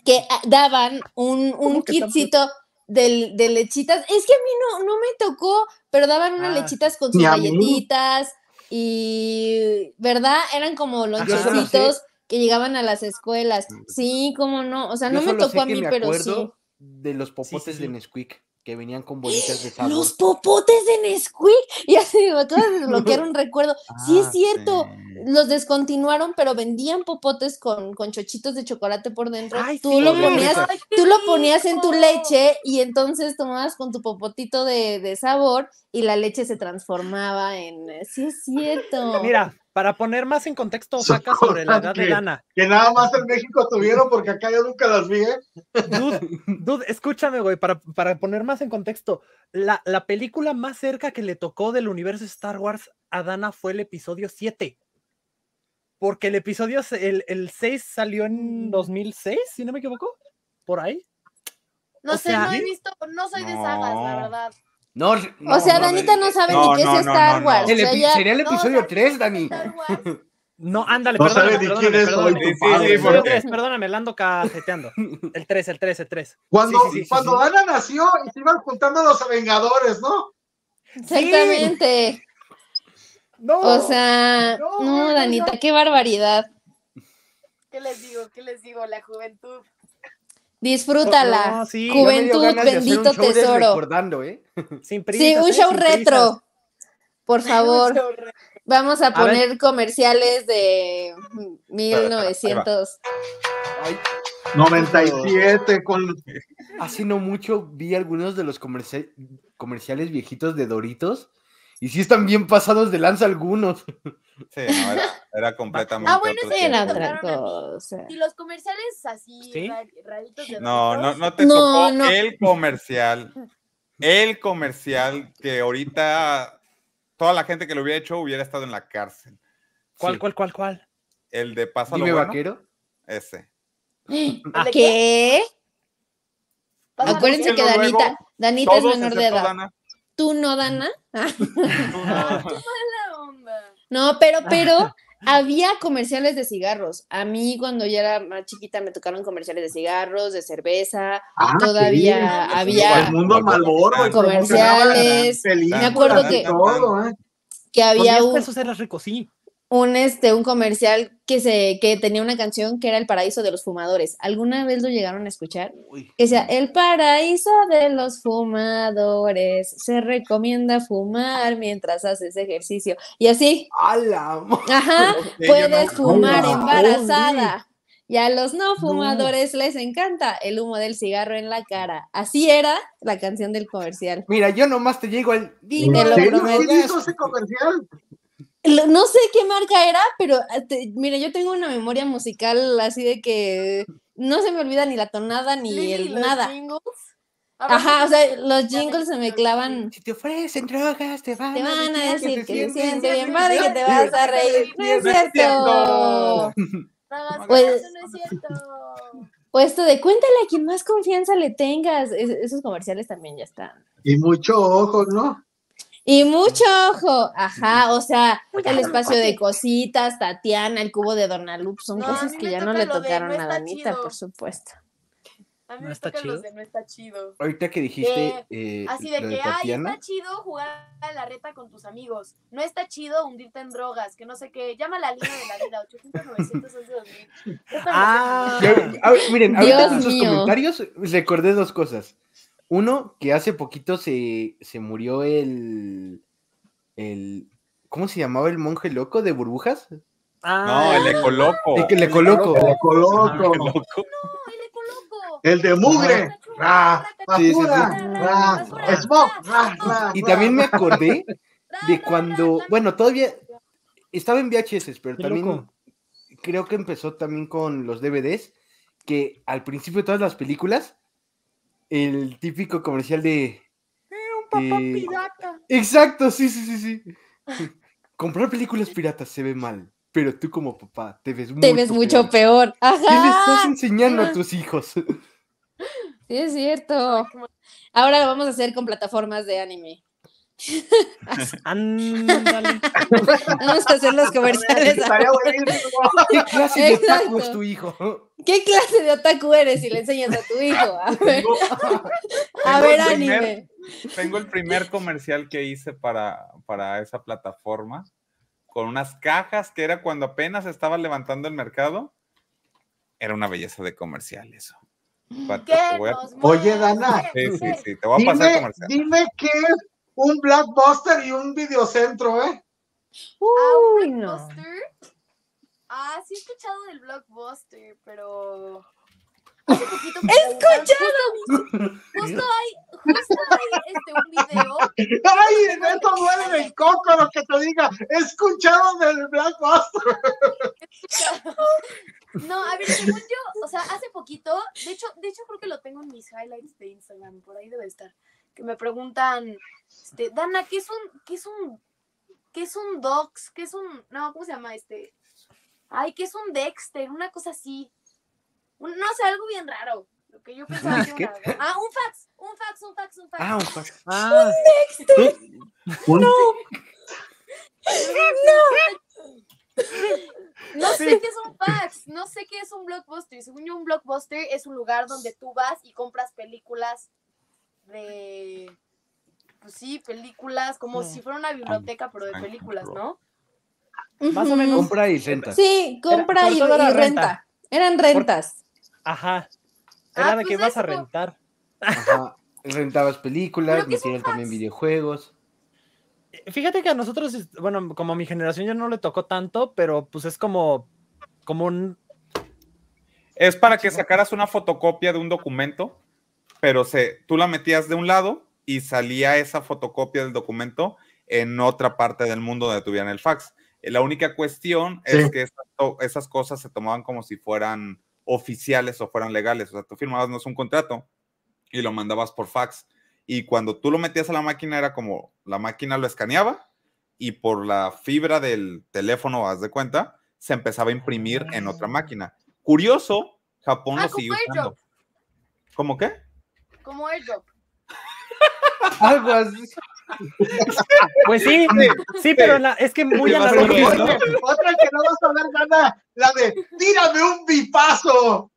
S4: que ah, daban un, un
S6: ¿Cómo que tan
S4: kitcito del- de lechitas. Es que a mí no, no me tocó, pero daban unas
S6: Ah.
S4: lechitas con sus galletitas y, ¿verdad? Eran como lonchecitos que llegaban a las escuelas. Sí, cómo no. O sea, no
S5: Yo
S4: me tocó a mí,
S5: me
S4: pero
S5: acuerdo
S4: sí.
S5: de los popotes
S6: sí.
S5: de Nesquik. Que venían con bolitas de sabor.
S4: Los popotes de Nesquik. <laughs> Y así me acabas de desbloquear <laughs> un recuerdo. sí, es
S7: Ah,
S4: cierto.
S7: sí.
S4: Los descontinuaron, pero vendían popotes con, con chochitos de chocolate por dentro.
S6: Ay,
S4: tú
S6: sí,
S4: lo ponías.
S3: Ay,
S4: tú lo ponías en tu leche y entonces tomabas con tu popotito de, de sabor y la leche se transformaba en. Sí, es cierto.
S6: Mira, para poner más en contexto,
S2: Son
S6: saca sobre la edad de Dana.
S2: Que nada más en México tuvieron porque acá yo nunca las vi, ¿eh?
S6: Dude, dude, escúchame, güey, para, para poner más en contexto. La, la película más cerca que le tocó del universo Star Wars a Dana fue el episodio 7. Porque el episodio, el, el 6 salió en 2006, si no me equivoco. Por ahí.
S3: No
S6: O
S3: sé,
S6: sea,
S3: no he visto, no soy de sagas, la
S7: No.
S3: verdad.
S5: No,
S4: o sea, Danita no sabe
S7: No,
S4: ni qué
S7: no,
S4: es
S7: no,
S4: Star
S7: no,
S4: Wars.
S7: no.
S5: el
S4: o sea, ya-
S5: sería el
S3: No,
S5: episodio
S3: o sea,
S5: 3, Dani.
S6: No, ándale,
S2: No
S6: perdóname,
S2: sabe ni quién
S6: perdóname,
S2: es
S6: perdóname.
S2: hoy tu
S7: Sí, sí,
S2: padre.
S7: sí,
S6: Episodio
S7: porque-
S6: tres, perdóname, la ando cajeteando. El 3, el 3, el 3.
S2: Cuando,
S6: Sí, sí, sí,
S2: cuando
S6: sí.
S2: Ana nació y se iban juntando los Vengadores, ¿no?
S4: Exactamente.
S6: No,
S4: O sea,
S6: no,
S4: no,
S6: no,
S4: Danita, qué barbaridad.
S3: ¿Qué les digo? ¿Qué les digo? La juventud.
S4: Disfrútala.
S6: No, sí.
S4: Juventud, bendito tesoro.
S5: recordando, ¿eh? <laughs>
S6: sin
S4: Sí,
S6: prisas,
S4: un
S6: ¿eh?
S4: show
S6: Sin prisas.
S4: retro. Por favor, vamos a poner comerciales de 1900.
S5: Ay,
S2: 97 con
S5: hace no mucho vi algunos de los comerci- comerciales viejitos de Doritos y sí están bien pasados de lanza algunos. <laughs>
S7: Sí, no, era, era completamente.
S3: Ah, bueno, sí,
S4: Era otra cosa.
S3: Y los comerciales así,
S6: ¿Sí?
S3: ra- raritos de
S7: No, no, no te
S4: No,
S7: tocó
S4: no.
S7: el comercial. El comercial que ahorita toda la gente que lo hubiera hecho hubiera estado en la cárcel.
S6: ¿Cuál,
S5: Sí.
S6: cuál, cuál, cuál?
S7: El de Pásalo
S5: Dime
S7: bueno.
S5: vaquero.
S7: Ese.
S3: ¿De
S4: ¿Qué?
S3: Pásalo
S4: Acuérdense que
S7: Luego,
S4: Danita, Danita es menor de edad.
S7: Dana.
S4: ¿Tú no, Dana? <laughs>
S3: La onda.
S4: No, pero, pero <laughs> había comerciales de cigarros. A mí cuando yo era más chiquita me tocaron comerciales de cigarros, de cerveza.
S2: Ah,
S4: Todavía
S2: sí.
S4: había
S2: el mundo Malboro y
S4: Comerciales. Me acuerdo que-
S2: todo, ¿eh?
S4: que había
S6: 10
S4: un,
S6: pesos era rico, sí.
S4: Un, este, un comercial que, se, que tenía una canción que era El paraíso de los fumadores. ¿Alguna vez lo llegaron a escuchar?
S5: Uy.
S4: Que decía, el paraíso de los fumadores, se recomienda fumar mientras haces ejercicio. Y así, ajá, <laughs> puedes fumar embarazada. Y a los no fumadores les encanta el humo del cigarro en la cara. Así era la canción del comercial.
S5: Mira, yo nomás te llego al.
S4: Te lo prometo.
S2: ¿Quién hizo ese comercial?
S4: No sé qué marca era, pero te- mira, yo tengo una memoria musical así de que no se me olvida ni la tonada ni
S3: Lili,
S4: el
S3: los
S4: nada.
S3: jingles. Ver,
S4: Ajá, o
S3: ¿qué-
S4: sea, los jingles se me clavan.
S5: Si te ofrecen drogas, te van,
S4: Te van a decir que se siente bien padre y que te vas a reír. No es
S7: No
S4: cierto. Pues-
S3: eso no es cierto.
S4: O esto de cuéntale a quien más confianza le tengas. Es- esos comerciales también ya están.
S2: Y mucho ojo, ¿no?
S4: Y mucho ojo, ajá, o sea, el espacio de cositas, Tatiana, el cubo de Dornalup, son
S3: No, a
S4: cosas que ya no le tocaron
S3: no
S4: a Danita,
S3: chido.
S4: por supuesto.
S3: A mí
S6: ¿No
S3: me
S6: está
S3: tocan
S6: chido?
S3: los de no está chido.
S5: Ahorita que dijiste eh,
S3: Así de que,
S5: de
S3: ay, está chido jugar a la reta con tus amigos. No está chido hundirte en drogas, que no sé qué. Llama a la línea de la vida, 800 911 2000.
S6: Ah.
S5: Ya, a ver, miren, ahorita
S4: Dios
S5: con sus
S4: mío.
S5: comentarios recordé dos cosas. Uno, que hace poquito se, se murió el, el. ¿Cómo se llamaba el monje loco de burbujas?
S7: No,
S6: Ah,
S7: el ecoloco.
S5: El que le coloco.
S2: El coloco.
S7: Ecoloco.
S3: No, el ecoloco.
S2: El de mugre. Ra,
S5: Sí, sí,
S2: smoke,
S5: Y también me acordé <laughs> de cuando, bueno, todavía estaba en VHS, pero también creo que empezó también con los DVDs, que al principio de todas las películas, el típico comercial de... de- Exacto, sí, sí, sí, sí. <laughs> Comprar películas piratas se ve mal, pero tú como papá te ves mucho
S4: Te ves mucho peor.
S5: ¿Qué le estás
S4: Ajá.
S5: enseñando a tus hijos? <laughs>
S4: Sí, es cierto. Ahora lo vamos a hacer con plataformas de anime. <laughs>
S6: ándale.
S4: Vamos a hacer los comerciales. <laughs>
S5: ¿Qué clase de taco es tu hijo?
S4: ¿Qué clase de otaku eres si le enseñas a tu hijo? A ver,
S7: Tengo, <laughs>
S4: a
S7: tengo
S4: ver
S7: el primer-
S4: anime.
S7: tengo el primer comercial que hice para, para esa plataforma con unas cajas que era cuando apenas estaba levantando el mercado. Era una belleza de comercial eso. Pa-
S3: ¿Qué
S7: te voy a-
S3: nos
S2: Oye? Dana.
S7: Sí, sí, sí, te voy a pasar
S2: Dime,
S7: comercial.
S2: dime qué es un Blackbuster y un videocentro, ¿eh?
S4: Uy,
S3: Ah, un
S4: no.
S3: blockbuster. Ah, sí he escuchado del blockbuster, pero hace poquito preguntaron- justo, justo hay, justo hay este un video.
S2: Ay, esto duele el coco lo que te diga. He escuchado del Blackbuster.
S3: No, a ver, según yo, o sea, hace poquito, de hecho, de hecho creo que lo tengo en mis highlights de Instagram, por ahí debe estar. Que me preguntan, este, Dana, ¿qué es un, qué es un, qué es un docs? ¿Qué es un, no, ¿cómo se llama este? Ay, ¿qué es un Dexter? Una cosa así. Un- no sé, algo bien raro. Lo que yo pensaba <laughs> que era una- Ah, un fax, un fax, un fax, un fax.
S5: Ah, un fax.
S6: Ah,
S2: Un-
S3: No sé qué es un fax, no sé qué es un blockbuster. Según yo, un blockbuster es un lugar donde tú vas y compras películas de. Pues sí, películas, como si fuera una biblioteca, pero de películas, ¿no?
S6: más o menos.
S5: Compra y renta.
S4: Sí, compra y,
S6: era renta.
S4: renta. Eran rentas.
S6: Ajá. Era
S3: Ah,
S6: de que
S3: pues
S6: ibas a
S3: eso.
S6: rentar.
S5: Ajá. Rentabas películas,
S3: ¿Pero qué es un
S5: metían también videojuegos.
S6: Fíjate que a nosotros, bueno, como a mi generación ya no le tocó tanto, pero pues es como, como un,
S7: Es para que sacaras una fotocopia de un documento, pero se, tú la metías de un lado y salía esa fotocopia del documento en otra parte del mundo donde tuvieran el fax. Eh, La única cuestión es que esas, cosas se tomaban como si fueran oficiales o fueran legales. O sea, tú firmabas no es un contrato y lo mandabas por fax. Y cuando tú lo metías a la máquina era como la máquina lo escaneaba y por la fibra del teléfono, haz de cuenta, se empezaba a imprimir en otra máquina. Curioso, Japón
S3: Ah,
S7: lo sigue usando. ¿Cómo qué?
S3: Como airdrop.
S5: Algo así.
S6: pues sí, sí, pero la- es que muy analógico,
S7: menos,
S6: ¿no?
S2: Otra que no vas a ver gana, la de tírame un bipazo.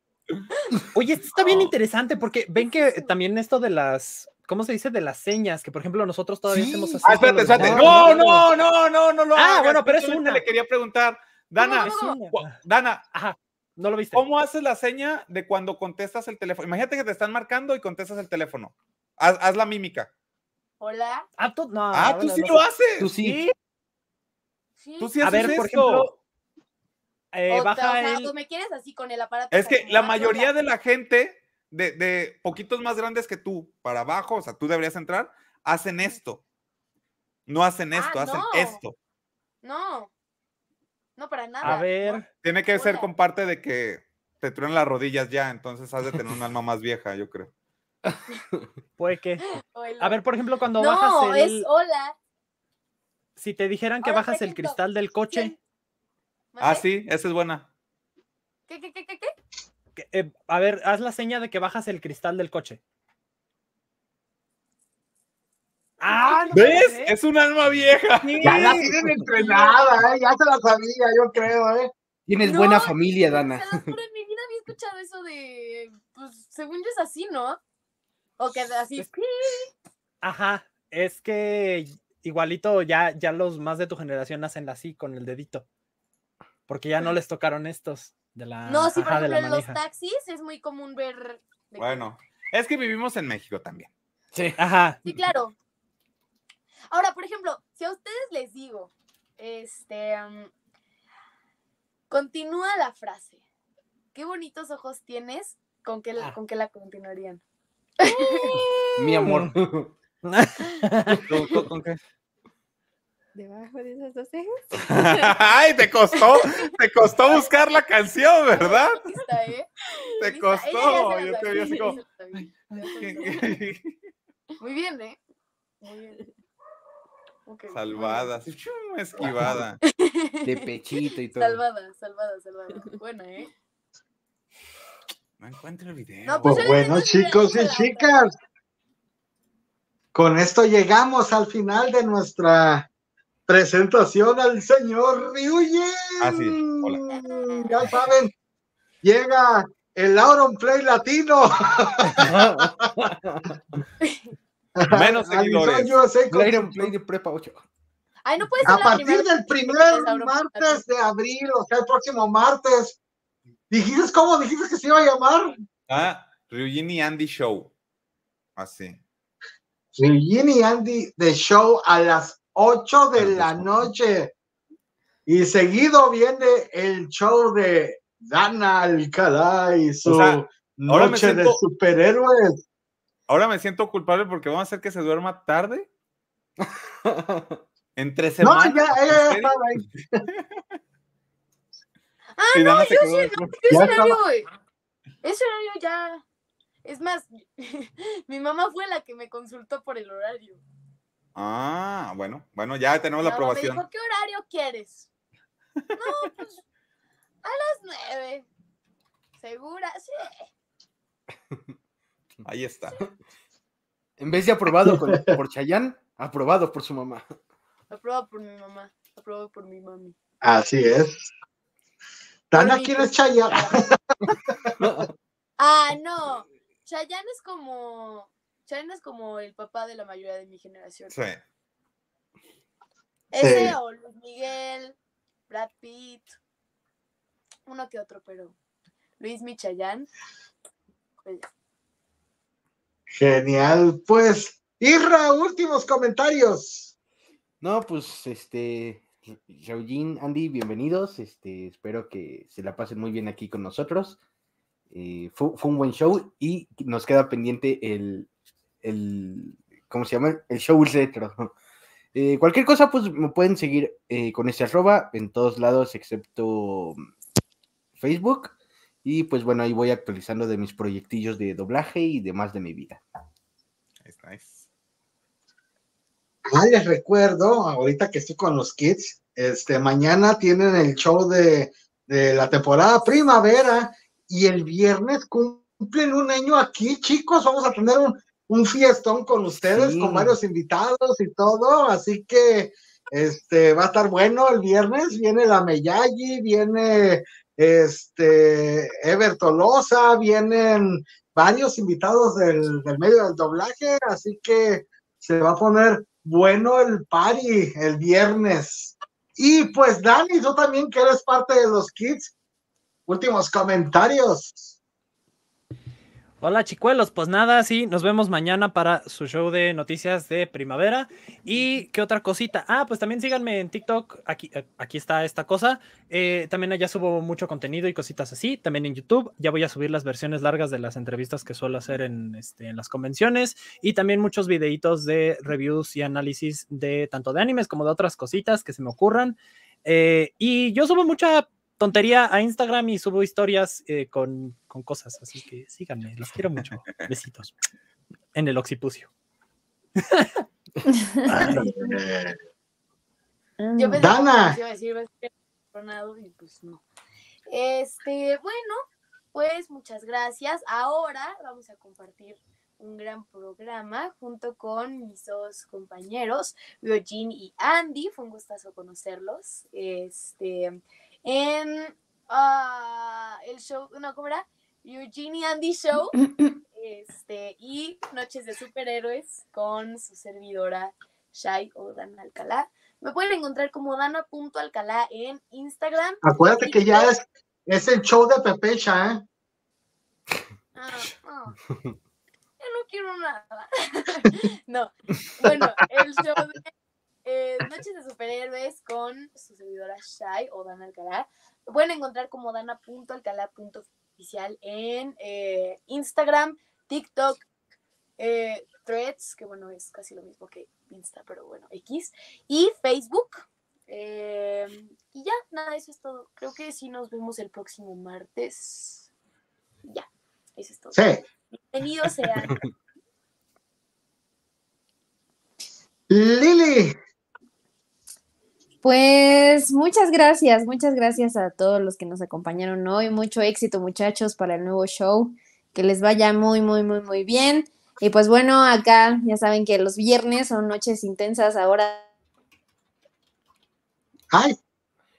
S6: Oye, esto está bien interesante porque ven que también esto de las, ¿cómo se dice? De las señas, que por ejemplo nosotros todavía
S5: Sí.
S6: hacemos así.
S7: Ah, espérate, espérate. No, no, no, no, no lo
S6: Ah,
S7: hagas.
S6: bueno, pero es una.
S7: Le quería preguntar, Dana,
S6: Es una.
S7: cu- Dana,
S6: Ajá, no lo viste.
S7: ¿cómo haces la seña de cuando contestas el teléfono? Imagínate que te están marcando y contestas el teléfono. Haz, haz la mímica.
S3: Hola.
S6: Ah, tú, no,
S7: Ah, tú
S6: bueno,
S7: sí
S6: no
S7: lo haces.
S5: Tú sí.
S3: Sí.
S7: Tú sí
S6: A
S7: haces
S6: ver, por
S7: esto.
S6: ejemplo, eh,
S3: o,
S6: baja
S3: o sea,
S6: el...
S3: o me quieres así con el aparato.
S7: Es que la mayoría de la gente de, de poquitos más grandes que tú, para abajo, o sea, tú deberías entrar, hacen esto. No hacen esto,
S3: Ah,
S7: hacen
S3: no.
S7: esto.
S3: No. No, para nada.
S6: A ver,
S7: Tiene que ser con parte de que te truenan las rodillas ya, entonces has de tener un alma más vieja, yo creo. <laughs>
S6: puede que... A ver, por ejemplo, cuando
S3: no,
S6: bajas el...
S3: es hola.
S6: Si te dijeran que bajas el cristal del coche.
S7: Ah, sí, esa es buena.
S3: ¿Qué, qué, qué, qué, qué?
S6: que- eh, a ver, haz la seña de que bajas el cristal del coche. Ah, no
S7: ¿Ves? Es un alma vieja.
S2: Ya la tienen entrenada, ¿eh? ya se la sabía, yo creo, ¿eh?
S5: Tienes
S3: No,
S5: buena familia, Dana.
S3: los juro, en mi vida había escuchado eso de. Pues según yo es así, ¿no? O que así.
S6: Es- Ajá, es que igualito ya, ya los más de tu generación hacen así con el dedito. Porque ya no les tocaron estos de la,
S3: No, sí, por ejemplo, en los taxis es muy común ver. de
S7: Bueno, es que vivimos en México también.
S5: Sí.
S6: Ajá.
S3: Sí, claro. Ahora, por ejemplo, si a ustedes les digo, este, am, continúa la frase. Qué bonitos ojos tienes. ¿Con qué, la-
S6: Ah.
S3: con qué la continuarían?
S5: Mi amor. <laughs>
S7: ¿Con, con- con qué?
S8: Debajo de esas dos cejas. <laughs>
S7: Ay, te costó, te costó buscar la canción, ¿verdad?
S3: Lista, ¿eh?
S7: Te
S3: Lista.
S7: Costó. Yo te vi así como. <laughs>
S3: Muy bien, ¿eh? Muy bien. Ok, muy
S7: Salvada, <laughs> <laughs> esquivada.
S5: De pechito y todo.
S3: Salvada, salvada, salvada. Buena, ¿eh?
S7: No encuentro el video.
S3: No, pues
S2: Pues bueno, chicos y chicas, con esto llegamos al final de nuestra presentación al señor Ryuyen.
S7: Ah, sí, hola.
S2: Ya saben, llega el Auron Play Latino. <laughs>
S7: Menos seguidores.
S2: Bison USA con-
S5: Iron Play de Prepa 8.
S3: Ay, no puede ser
S2: A partir del primer martes de abril, o sea, el próximo martes. ¿Dijiste cómo? ¿Dijiste que se iba a llamar?
S7: Ah, Ryujin y Andy Show. Así.
S2: Ryujin y Andy de show a las 8 de la
S7: ocho.
S2: noche. Y seguido viene el show de Dana Alcalá y su
S7: O sea, ahora me
S2: noche de superhéroes.
S7: Ahora me siento culpable porque vamos a hacer que se duerma tarde. <laughs> Entre
S2: No,
S7: semanas.
S2: ya,
S7: ¿en
S2: ella ya
S7: serio?
S2: estaba ahí. <laughs>
S3: Ah,
S7: Y
S3: no, yo sí. Ese
S2: Ya
S3: horario, güey. Ese horario ya. Es más, <laughs> mi mamá fue la que me consultó por el horario.
S7: Ah, bueno, bueno, ya tenemos la
S3: Me
S7: aprobación.
S3: dijo, ¿qué horario quieres? No, pues a las nueve. ¿Segura? Sí.
S7: Ahí está.
S5: En vez de aprobado con- por Chayanne, aprobado por su mamá.
S3: Aprobado por mi mamá. Aprobado por mi mami.
S2: Así es. ¿quién es Chayanne? <laughs>
S3: Ah, no. Chayanne es como. Chayanne es como el papá de la mayoría de mi generación.
S7: Sí.
S3: Ese
S2: Sí.
S3: o Luis Miguel, Brad Pitt, uno que otro, pero Luis Michayán. Pues,
S2: Genial. Pues, Irra, últimos comentarios.
S5: No, pues, este, Shaojin, Andy, bienvenidos. Este, espero que se la pasen muy bien aquí con nosotros. Eh, fue, un buen show y nos queda pendiente el, el ¿cómo se llama? El show retro. <laughs> Eh, cualquier cosa, pues me pueden seguir eh, con este arroba en todos lados, excepto Facebook. Y pues bueno, ahí voy actualizando de mis proyectillos de doblaje y demás de mi vida.
S7: Nice, nice.
S2: Ah, les recuerdo, ahorita que estoy con los kids, este, mañana tienen el show de, de la temporada primavera y el viernes cumplen un año aquí, chicos. Vamos a tener un, un fiestón con ustedes,
S5: Sí.
S2: con varios invitados y todo, así que este va a estar bueno el viernes. Viene la Meyagi, viene este Ever Tolosa, vienen varios invitados del, del medio del doblaje, así que se va a poner bueno el party el viernes. Y pues Dani, tú también que eres parte de los kids, últimos comentarios.
S6: Hola chicuelos, pues nada, sí, nos vemos mañana para su show de noticias de primavera. ¿Y qué otra cosita? Ah, pues también síganme en TikTok, aquí, eh, aquí está esta cosa. Eh, también allá subo mucho contenido y cositas así. También en YouTube, ya voy a subir las versiones largas de las entrevistas que suelo hacer en, este, en las convenciones. Y también muchos videitos de reviews y análisis de tanto de animes como de otras cositas que se me ocurran. Eh, y yo subo mucha tontería a Instagram y subo historias eh, con, con cosas, así que síganme, los quiero mucho. <laughs> Besitos. En el occipucio.
S3: Yo pensé
S2: Dana.
S3: que iba a decir, y pues no. Este, bueno, pues muchas gracias. Ahora vamos a compartir un gran programa junto con mis dos compañeros, Eugene y Andy. Fue un gustazo conocerlos. Este, en ah, el show, no, ¿cómo era? Eugene y Andy Show. <clears throat> Este, y Noches de Superhéroes con su servidora Shai o Dan Alcalá. Me pueden encontrar como Dana.alcalá en Instagram.
S2: Acuérdate que ya es, es el show de Pepecha, ¿eh?
S3: Ah, ah. Yo no quiero nada. <laughs> no. Bueno, el show de eh, Noches de Superhéroes con su servidora Shai o Dana Alcalá. Lo pueden encontrar como dana.alcalá.oficial en eh, Instagram, TikTok, eh, Threads, que bueno, es casi lo mismo que Insta, pero bueno, X, y Facebook. Y ya, nada, eso es todo. Creo que sí nos vemos el próximo martes. Ya, eso es todo.
S2: Sí.
S3: Bienvenidos sean. <laughs>
S2: Lili,
S4: Pues muchas gracias, muchas gracias a todos los que nos acompañaron hoy. Mucho éxito, muchachos, para el nuevo show. Que les vaya muy, muy, muy, muy bien. Y pues bueno, acá ya saben que los viernes son noches intensas ahora.
S2: ay,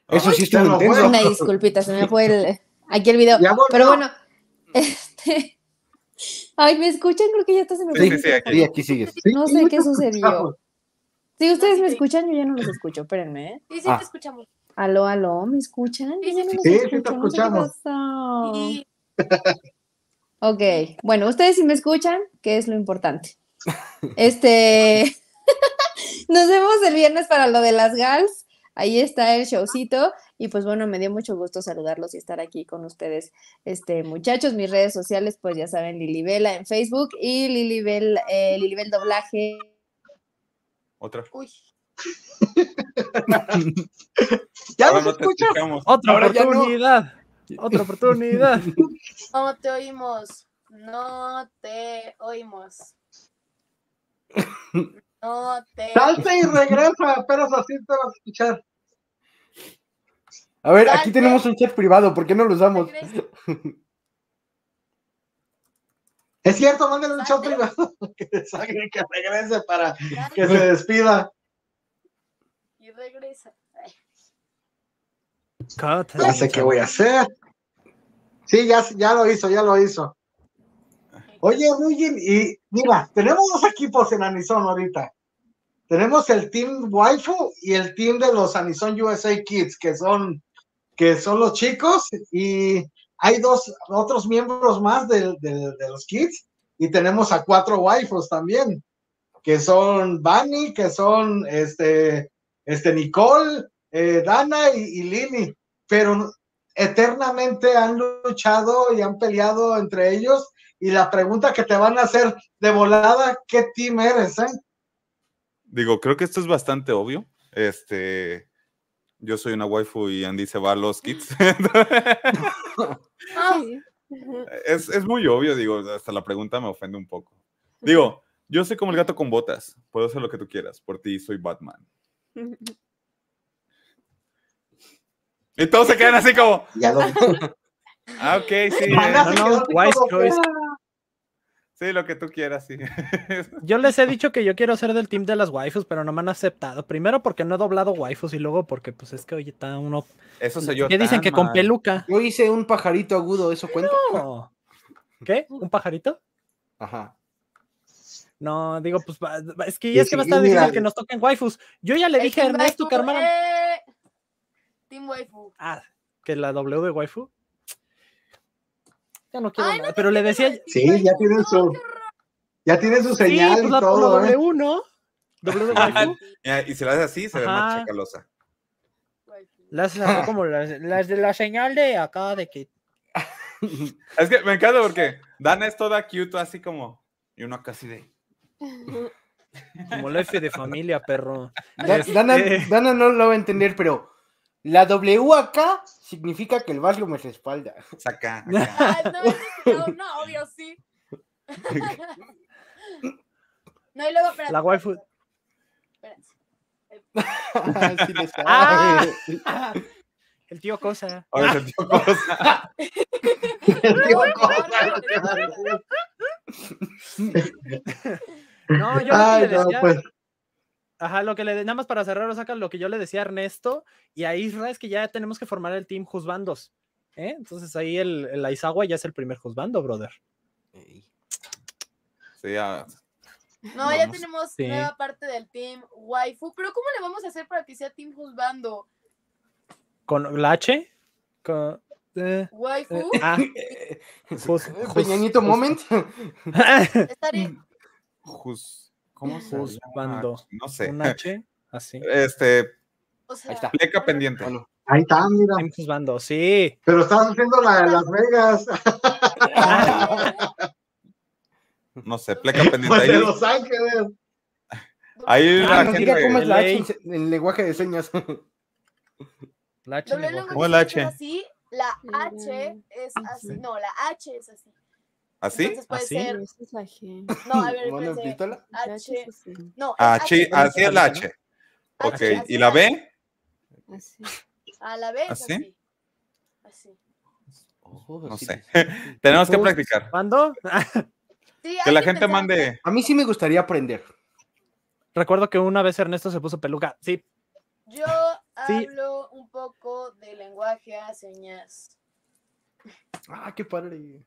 S5: Eso sí
S2: no
S5: intenso.
S2: fue.
S4: Una disculpita, se me fue el, aquí el video. Pero bueno, este. <laughs> Ay, ¿me escuchan? Creo que ya está se me fue.
S7: sí, sí, aquí.
S5: Sí, aquí sigues.
S4: No sé qué sucedió. Si ustedes
S3: sí,
S4: me
S3: sí.
S4: escuchan, yo ya no los escucho. Espérenme. ¿eh?
S3: Sí, sí,
S5: Ah.
S3: te escuchamos.
S4: Aló, aló, ¿me escuchan? Yo ya no los
S2: Sí, sí te
S4: escucho, no sé qué
S2: escuchamos.
S4: Ok, bueno, ustedes sí me escuchan, que es lo importante. Este, <laughs> nos vemos el viernes para lo de las GALs. Ahí está el showcito. Y pues bueno, me dio mucho gusto saludarlos y estar aquí con ustedes. Este, muchachos, mis redes sociales, pues ya saben, Lilibela en Facebook y Lilibel, eh, Lilibel Doblaje.
S7: Otra.
S3: Uy, <laughs>
S2: ¿Ya
S7: Ahora
S2: nos
S7: no te
S2: escuchas?
S7: escuchamos.
S6: Otra
S5: Ahora ya no.
S6: oportunidad. Otra <laughs> oportunidad.
S3: no te oímos. No te oímos. No te.
S2: Salte y regresa, pero así te vas a escuchar.
S5: A ver, aquí
S3: Salte.
S5: tenemos un chat privado, ¿por qué no lo usamos?
S2: Es cierto, mándale un chat privado <laughs> que salga y que regrese para que se despida.
S3: Y regresa.
S2: Ya sé qué voy a hacer. Sí, ya, ya lo hizo, ya lo hizo. Oye, Rugin, y mira, tenemos dos equipos en Anison ahorita. Tenemos el team Waifu y el team de los Anison USA Kids, que son, que son los chicos, y hay dos otros miembros más del- del- de, los Kids, y tenemos a cuatro waifus también, que son Bunny, que son este, este Nicole, eh, Dana y, y Lily, pero eternamente han luchado y han peleado entre ellos. Y la pregunta que te van a hacer de volada, ¿qué team eres? eh?
S7: Digo, creo que esto es bastante obvio. Este, yo soy una waifu y Andy se va a los kids. <laughs>
S3: Ah,
S7: es, es muy obvio, digo, hasta la pregunta me ofende un poco. Digo, yo soy como el gato con botas, puedo hacer lo que tú quieras, por ti soy Batman. <laughs> Y todos se quedan así como,
S2: Ya lo <laughs>
S7: ah, ok, sí,
S6: no,
S2: así
S6: wise choice.
S7: Sí, lo que tú quieras, sí. <laughs>
S6: Yo les he dicho que yo quiero ser del team de las waifus, pero no me han aceptado. Primero porque no he doblado waifus y luego porque pues es que oye, está uno...
S7: Eso se yo
S6: ¿Qué dicen? Que con peluca.
S5: Yo hice un pajarito agudo, ¿eso cuenta?
S6: No. ¿Qué? ¿Un pajarito?
S5: Ajá.
S6: No, digo, pues es que es que va a estar
S2: mira.
S6: difícil que nos toquen waifus. Yo ya le
S3: el
S6: dije a Ernesto que
S3: eh, Team Waifu.
S6: Ah, que la W de waifu. Ya no quiero
S3: Ay,
S6: nada,
S3: no
S6: pero le decía...
S2: Sí, ya tiene su-. Ya tiene su
S6: Sí,
S2: señal
S6: pues
S2: y
S6: la,
S2: todo,
S6: la
S2: ¿eh?
S6: W, ¿no? W <laughs>
S7: Y si lo haces así, se ve más
S6: Ajá.
S7: chacalosa.
S6: Las, las- como las, las de la señal de acá de que... <laughs>
S7: Es que me encanta porque Dana es toda cute, así como, y uno casi de...
S6: Como la F de familia, perro. Este-
S5: Dana, Dana no lo va a entender, pero la W acá significa que el barrio me respalda.
S7: Saca. acá. <laughs>
S3: Ay, no, es- no, no, obvio, sí. <laughs> No, y luego, espérate.
S6: La waifu-
S3: espérate. <laughs>
S5: Sí le sabe.
S6: Ah. El tío Cosa.
S7: Ahora cosa.
S2: El tío Cosa.
S3: no,
S6: yo
S2: Ay, no,
S6: decía,
S2: pues.
S6: Ajá, lo que le nada más para cerrar, saca lo que yo le decía a Ernesto y a Isra es que ya tenemos que formar el team Juzbandos. ¿eh? Entonces ahí el, el Aizawa ya es el primer Juzbando, brother.
S7: Sí, ya.
S3: No, ya tenemos
S6: Sí.
S3: nueva parte del team waifu, pero ¿cómo le vamos a hacer para que sea team juzgando?
S6: Con la H. Con, eh,
S3: Waifu,
S6: eh, ah, <laughs>
S5: Peñañito
S6: juz-
S5: moment. <laughs>
S3: estaría,
S7: Juz- ¿Cómo se? No sé.
S6: un H, así.
S7: Este,
S3: o sea,
S5: Ahí está.
S7: pleca pendiente.
S5: Bueno,
S2: Ahí está, mira.
S6: Team Juzbando, sí.
S2: Pero estás haciendo la de Las Vegas, <laughs>
S7: No sé, pleca pendiente.
S2: pues de Los Ángeles.
S7: ahí
S6: Ah,
S7: la
S5: nos
S7: gente-
S5: diga cómo es la H en lenguaje de señas.
S6: La H.
S7: ¿Cómo es la
S3: es
S7: H?
S3: así, la. H es así, no, la H es así.
S7: ¿Así?
S3: Entonces puede
S6: ¿Así?
S3: ser,
S8: Esa es la G. <laughs>
S3: no, a ver,
S8: H
S3: no, es
S7: Ah,
S3: H,
S7: así es la H.
S3: H,
S7: Ok. ¿Y la. B?
S8: Así.
S3: A la vez
S7: ¿Así?
S3: así. Así.
S7: No sé. <laughs> Tenemos que practicar.
S6: ¿Cuándo?
S3: Sí,
S7: Que la gente
S3: pensar-
S7: mande.
S5: A mí sí me gustaría aprender.
S6: Recuerdo que una vez Ernesto se puso peluca. Sí,
S3: Yo
S6: Sí.
S3: hablo un poco de lenguaje a señas.
S5: Ah, qué padre.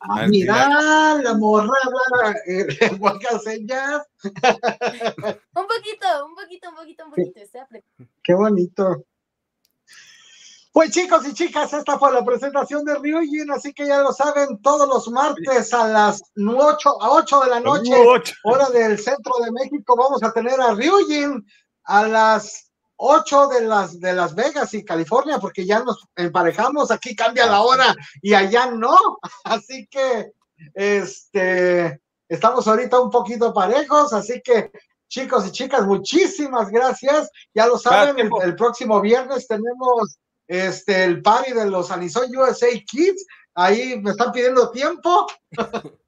S2: Ah,
S7: Al
S2: mira, la morra habla eh, <laughs> señas.
S3: Un poquito, un poquito, un poquito, un poquito. Aprendiendo.
S2: Qué bonito. Pues chicos y chicas, esta fue la presentación de Ryujin, así que ya lo saben, todos los martes a las 8, a 8 de la noche, hora del centro de México, vamos a tener a Ryujin a las 8 de las, de Las Vegas y California, porque ya nos emparejamos, aquí cambia la hora y allá no, <laughs> así que este, estamos ahorita un poquito parejos, así que chicos y chicas, muchísimas gracias, ya lo saben, el, el próximo viernes tenemos este, el party de los Anison USA Kids. Ahí me están pidiendo tiempo. <laughs>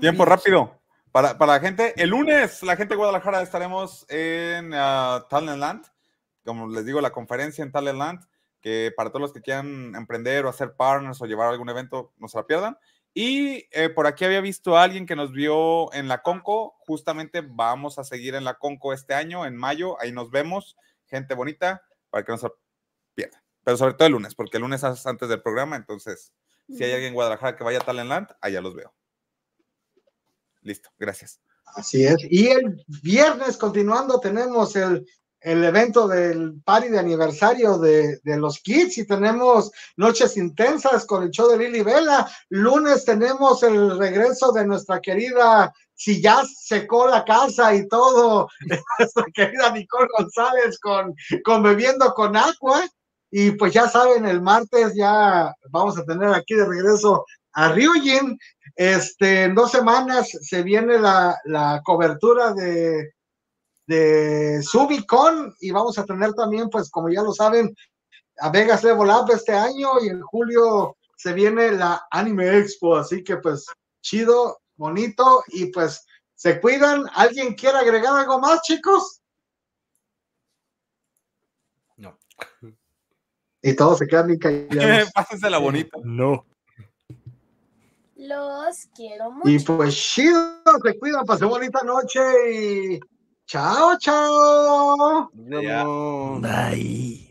S7: Tiempo rápido. Para, para la gente, el lunes, la gente de Guadalajara estaremos en uh, Talentland. Como les digo, la conferencia en Talentland, que para todos los que quieran emprender o hacer partners o llevar algún evento, no se la pierdan. Y eh, por aquí había visto a alguien que nos vio en la Conco. Justamente vamos a seguir en la Conco este año, en mayo. Ahí nos vemos. Gente bonita, para que no se pierdan. Pero sobre todo el lunes, porque el lunes es antes del programa. Entonces, si hay alguien en Guadalajara que vaya a Talentland, allá los veo. Listo, gracias.
S2: Así es. Y el viernes, continuando, tenemos el, el evento del party de aniversario de, de, los kids y tenemos noches intensas con el show de Lili Vela. Lunes tenemos el regreso de nuestra querida, si ya secó la casa y todo, <laughs> nuestra querida Nicole González con, con Bebiendo con Agua. Y pues ya saben, el martes ya vamos a tener aquí de regreso a Ryujin. Este, en dos semanas se viene la, la cobertura de, de Subicon y vamos a tener también, pues como ya lo saben, a Vegas Level Up este año y en julio se viene la Anime Expo, así que pues chido, bonito y pues se cuidan. ¿Alguien quiere agregar algo más, chicos?
S5: No.
S2: Y todos se quedan bien <laughs> callados.
S7: Pásensela bonita.
S5: No.
S3: Los quiero mucho.
S2: Y pues chido, se cuidan, pasen bonita noche y chao, chao.
S10: Bye.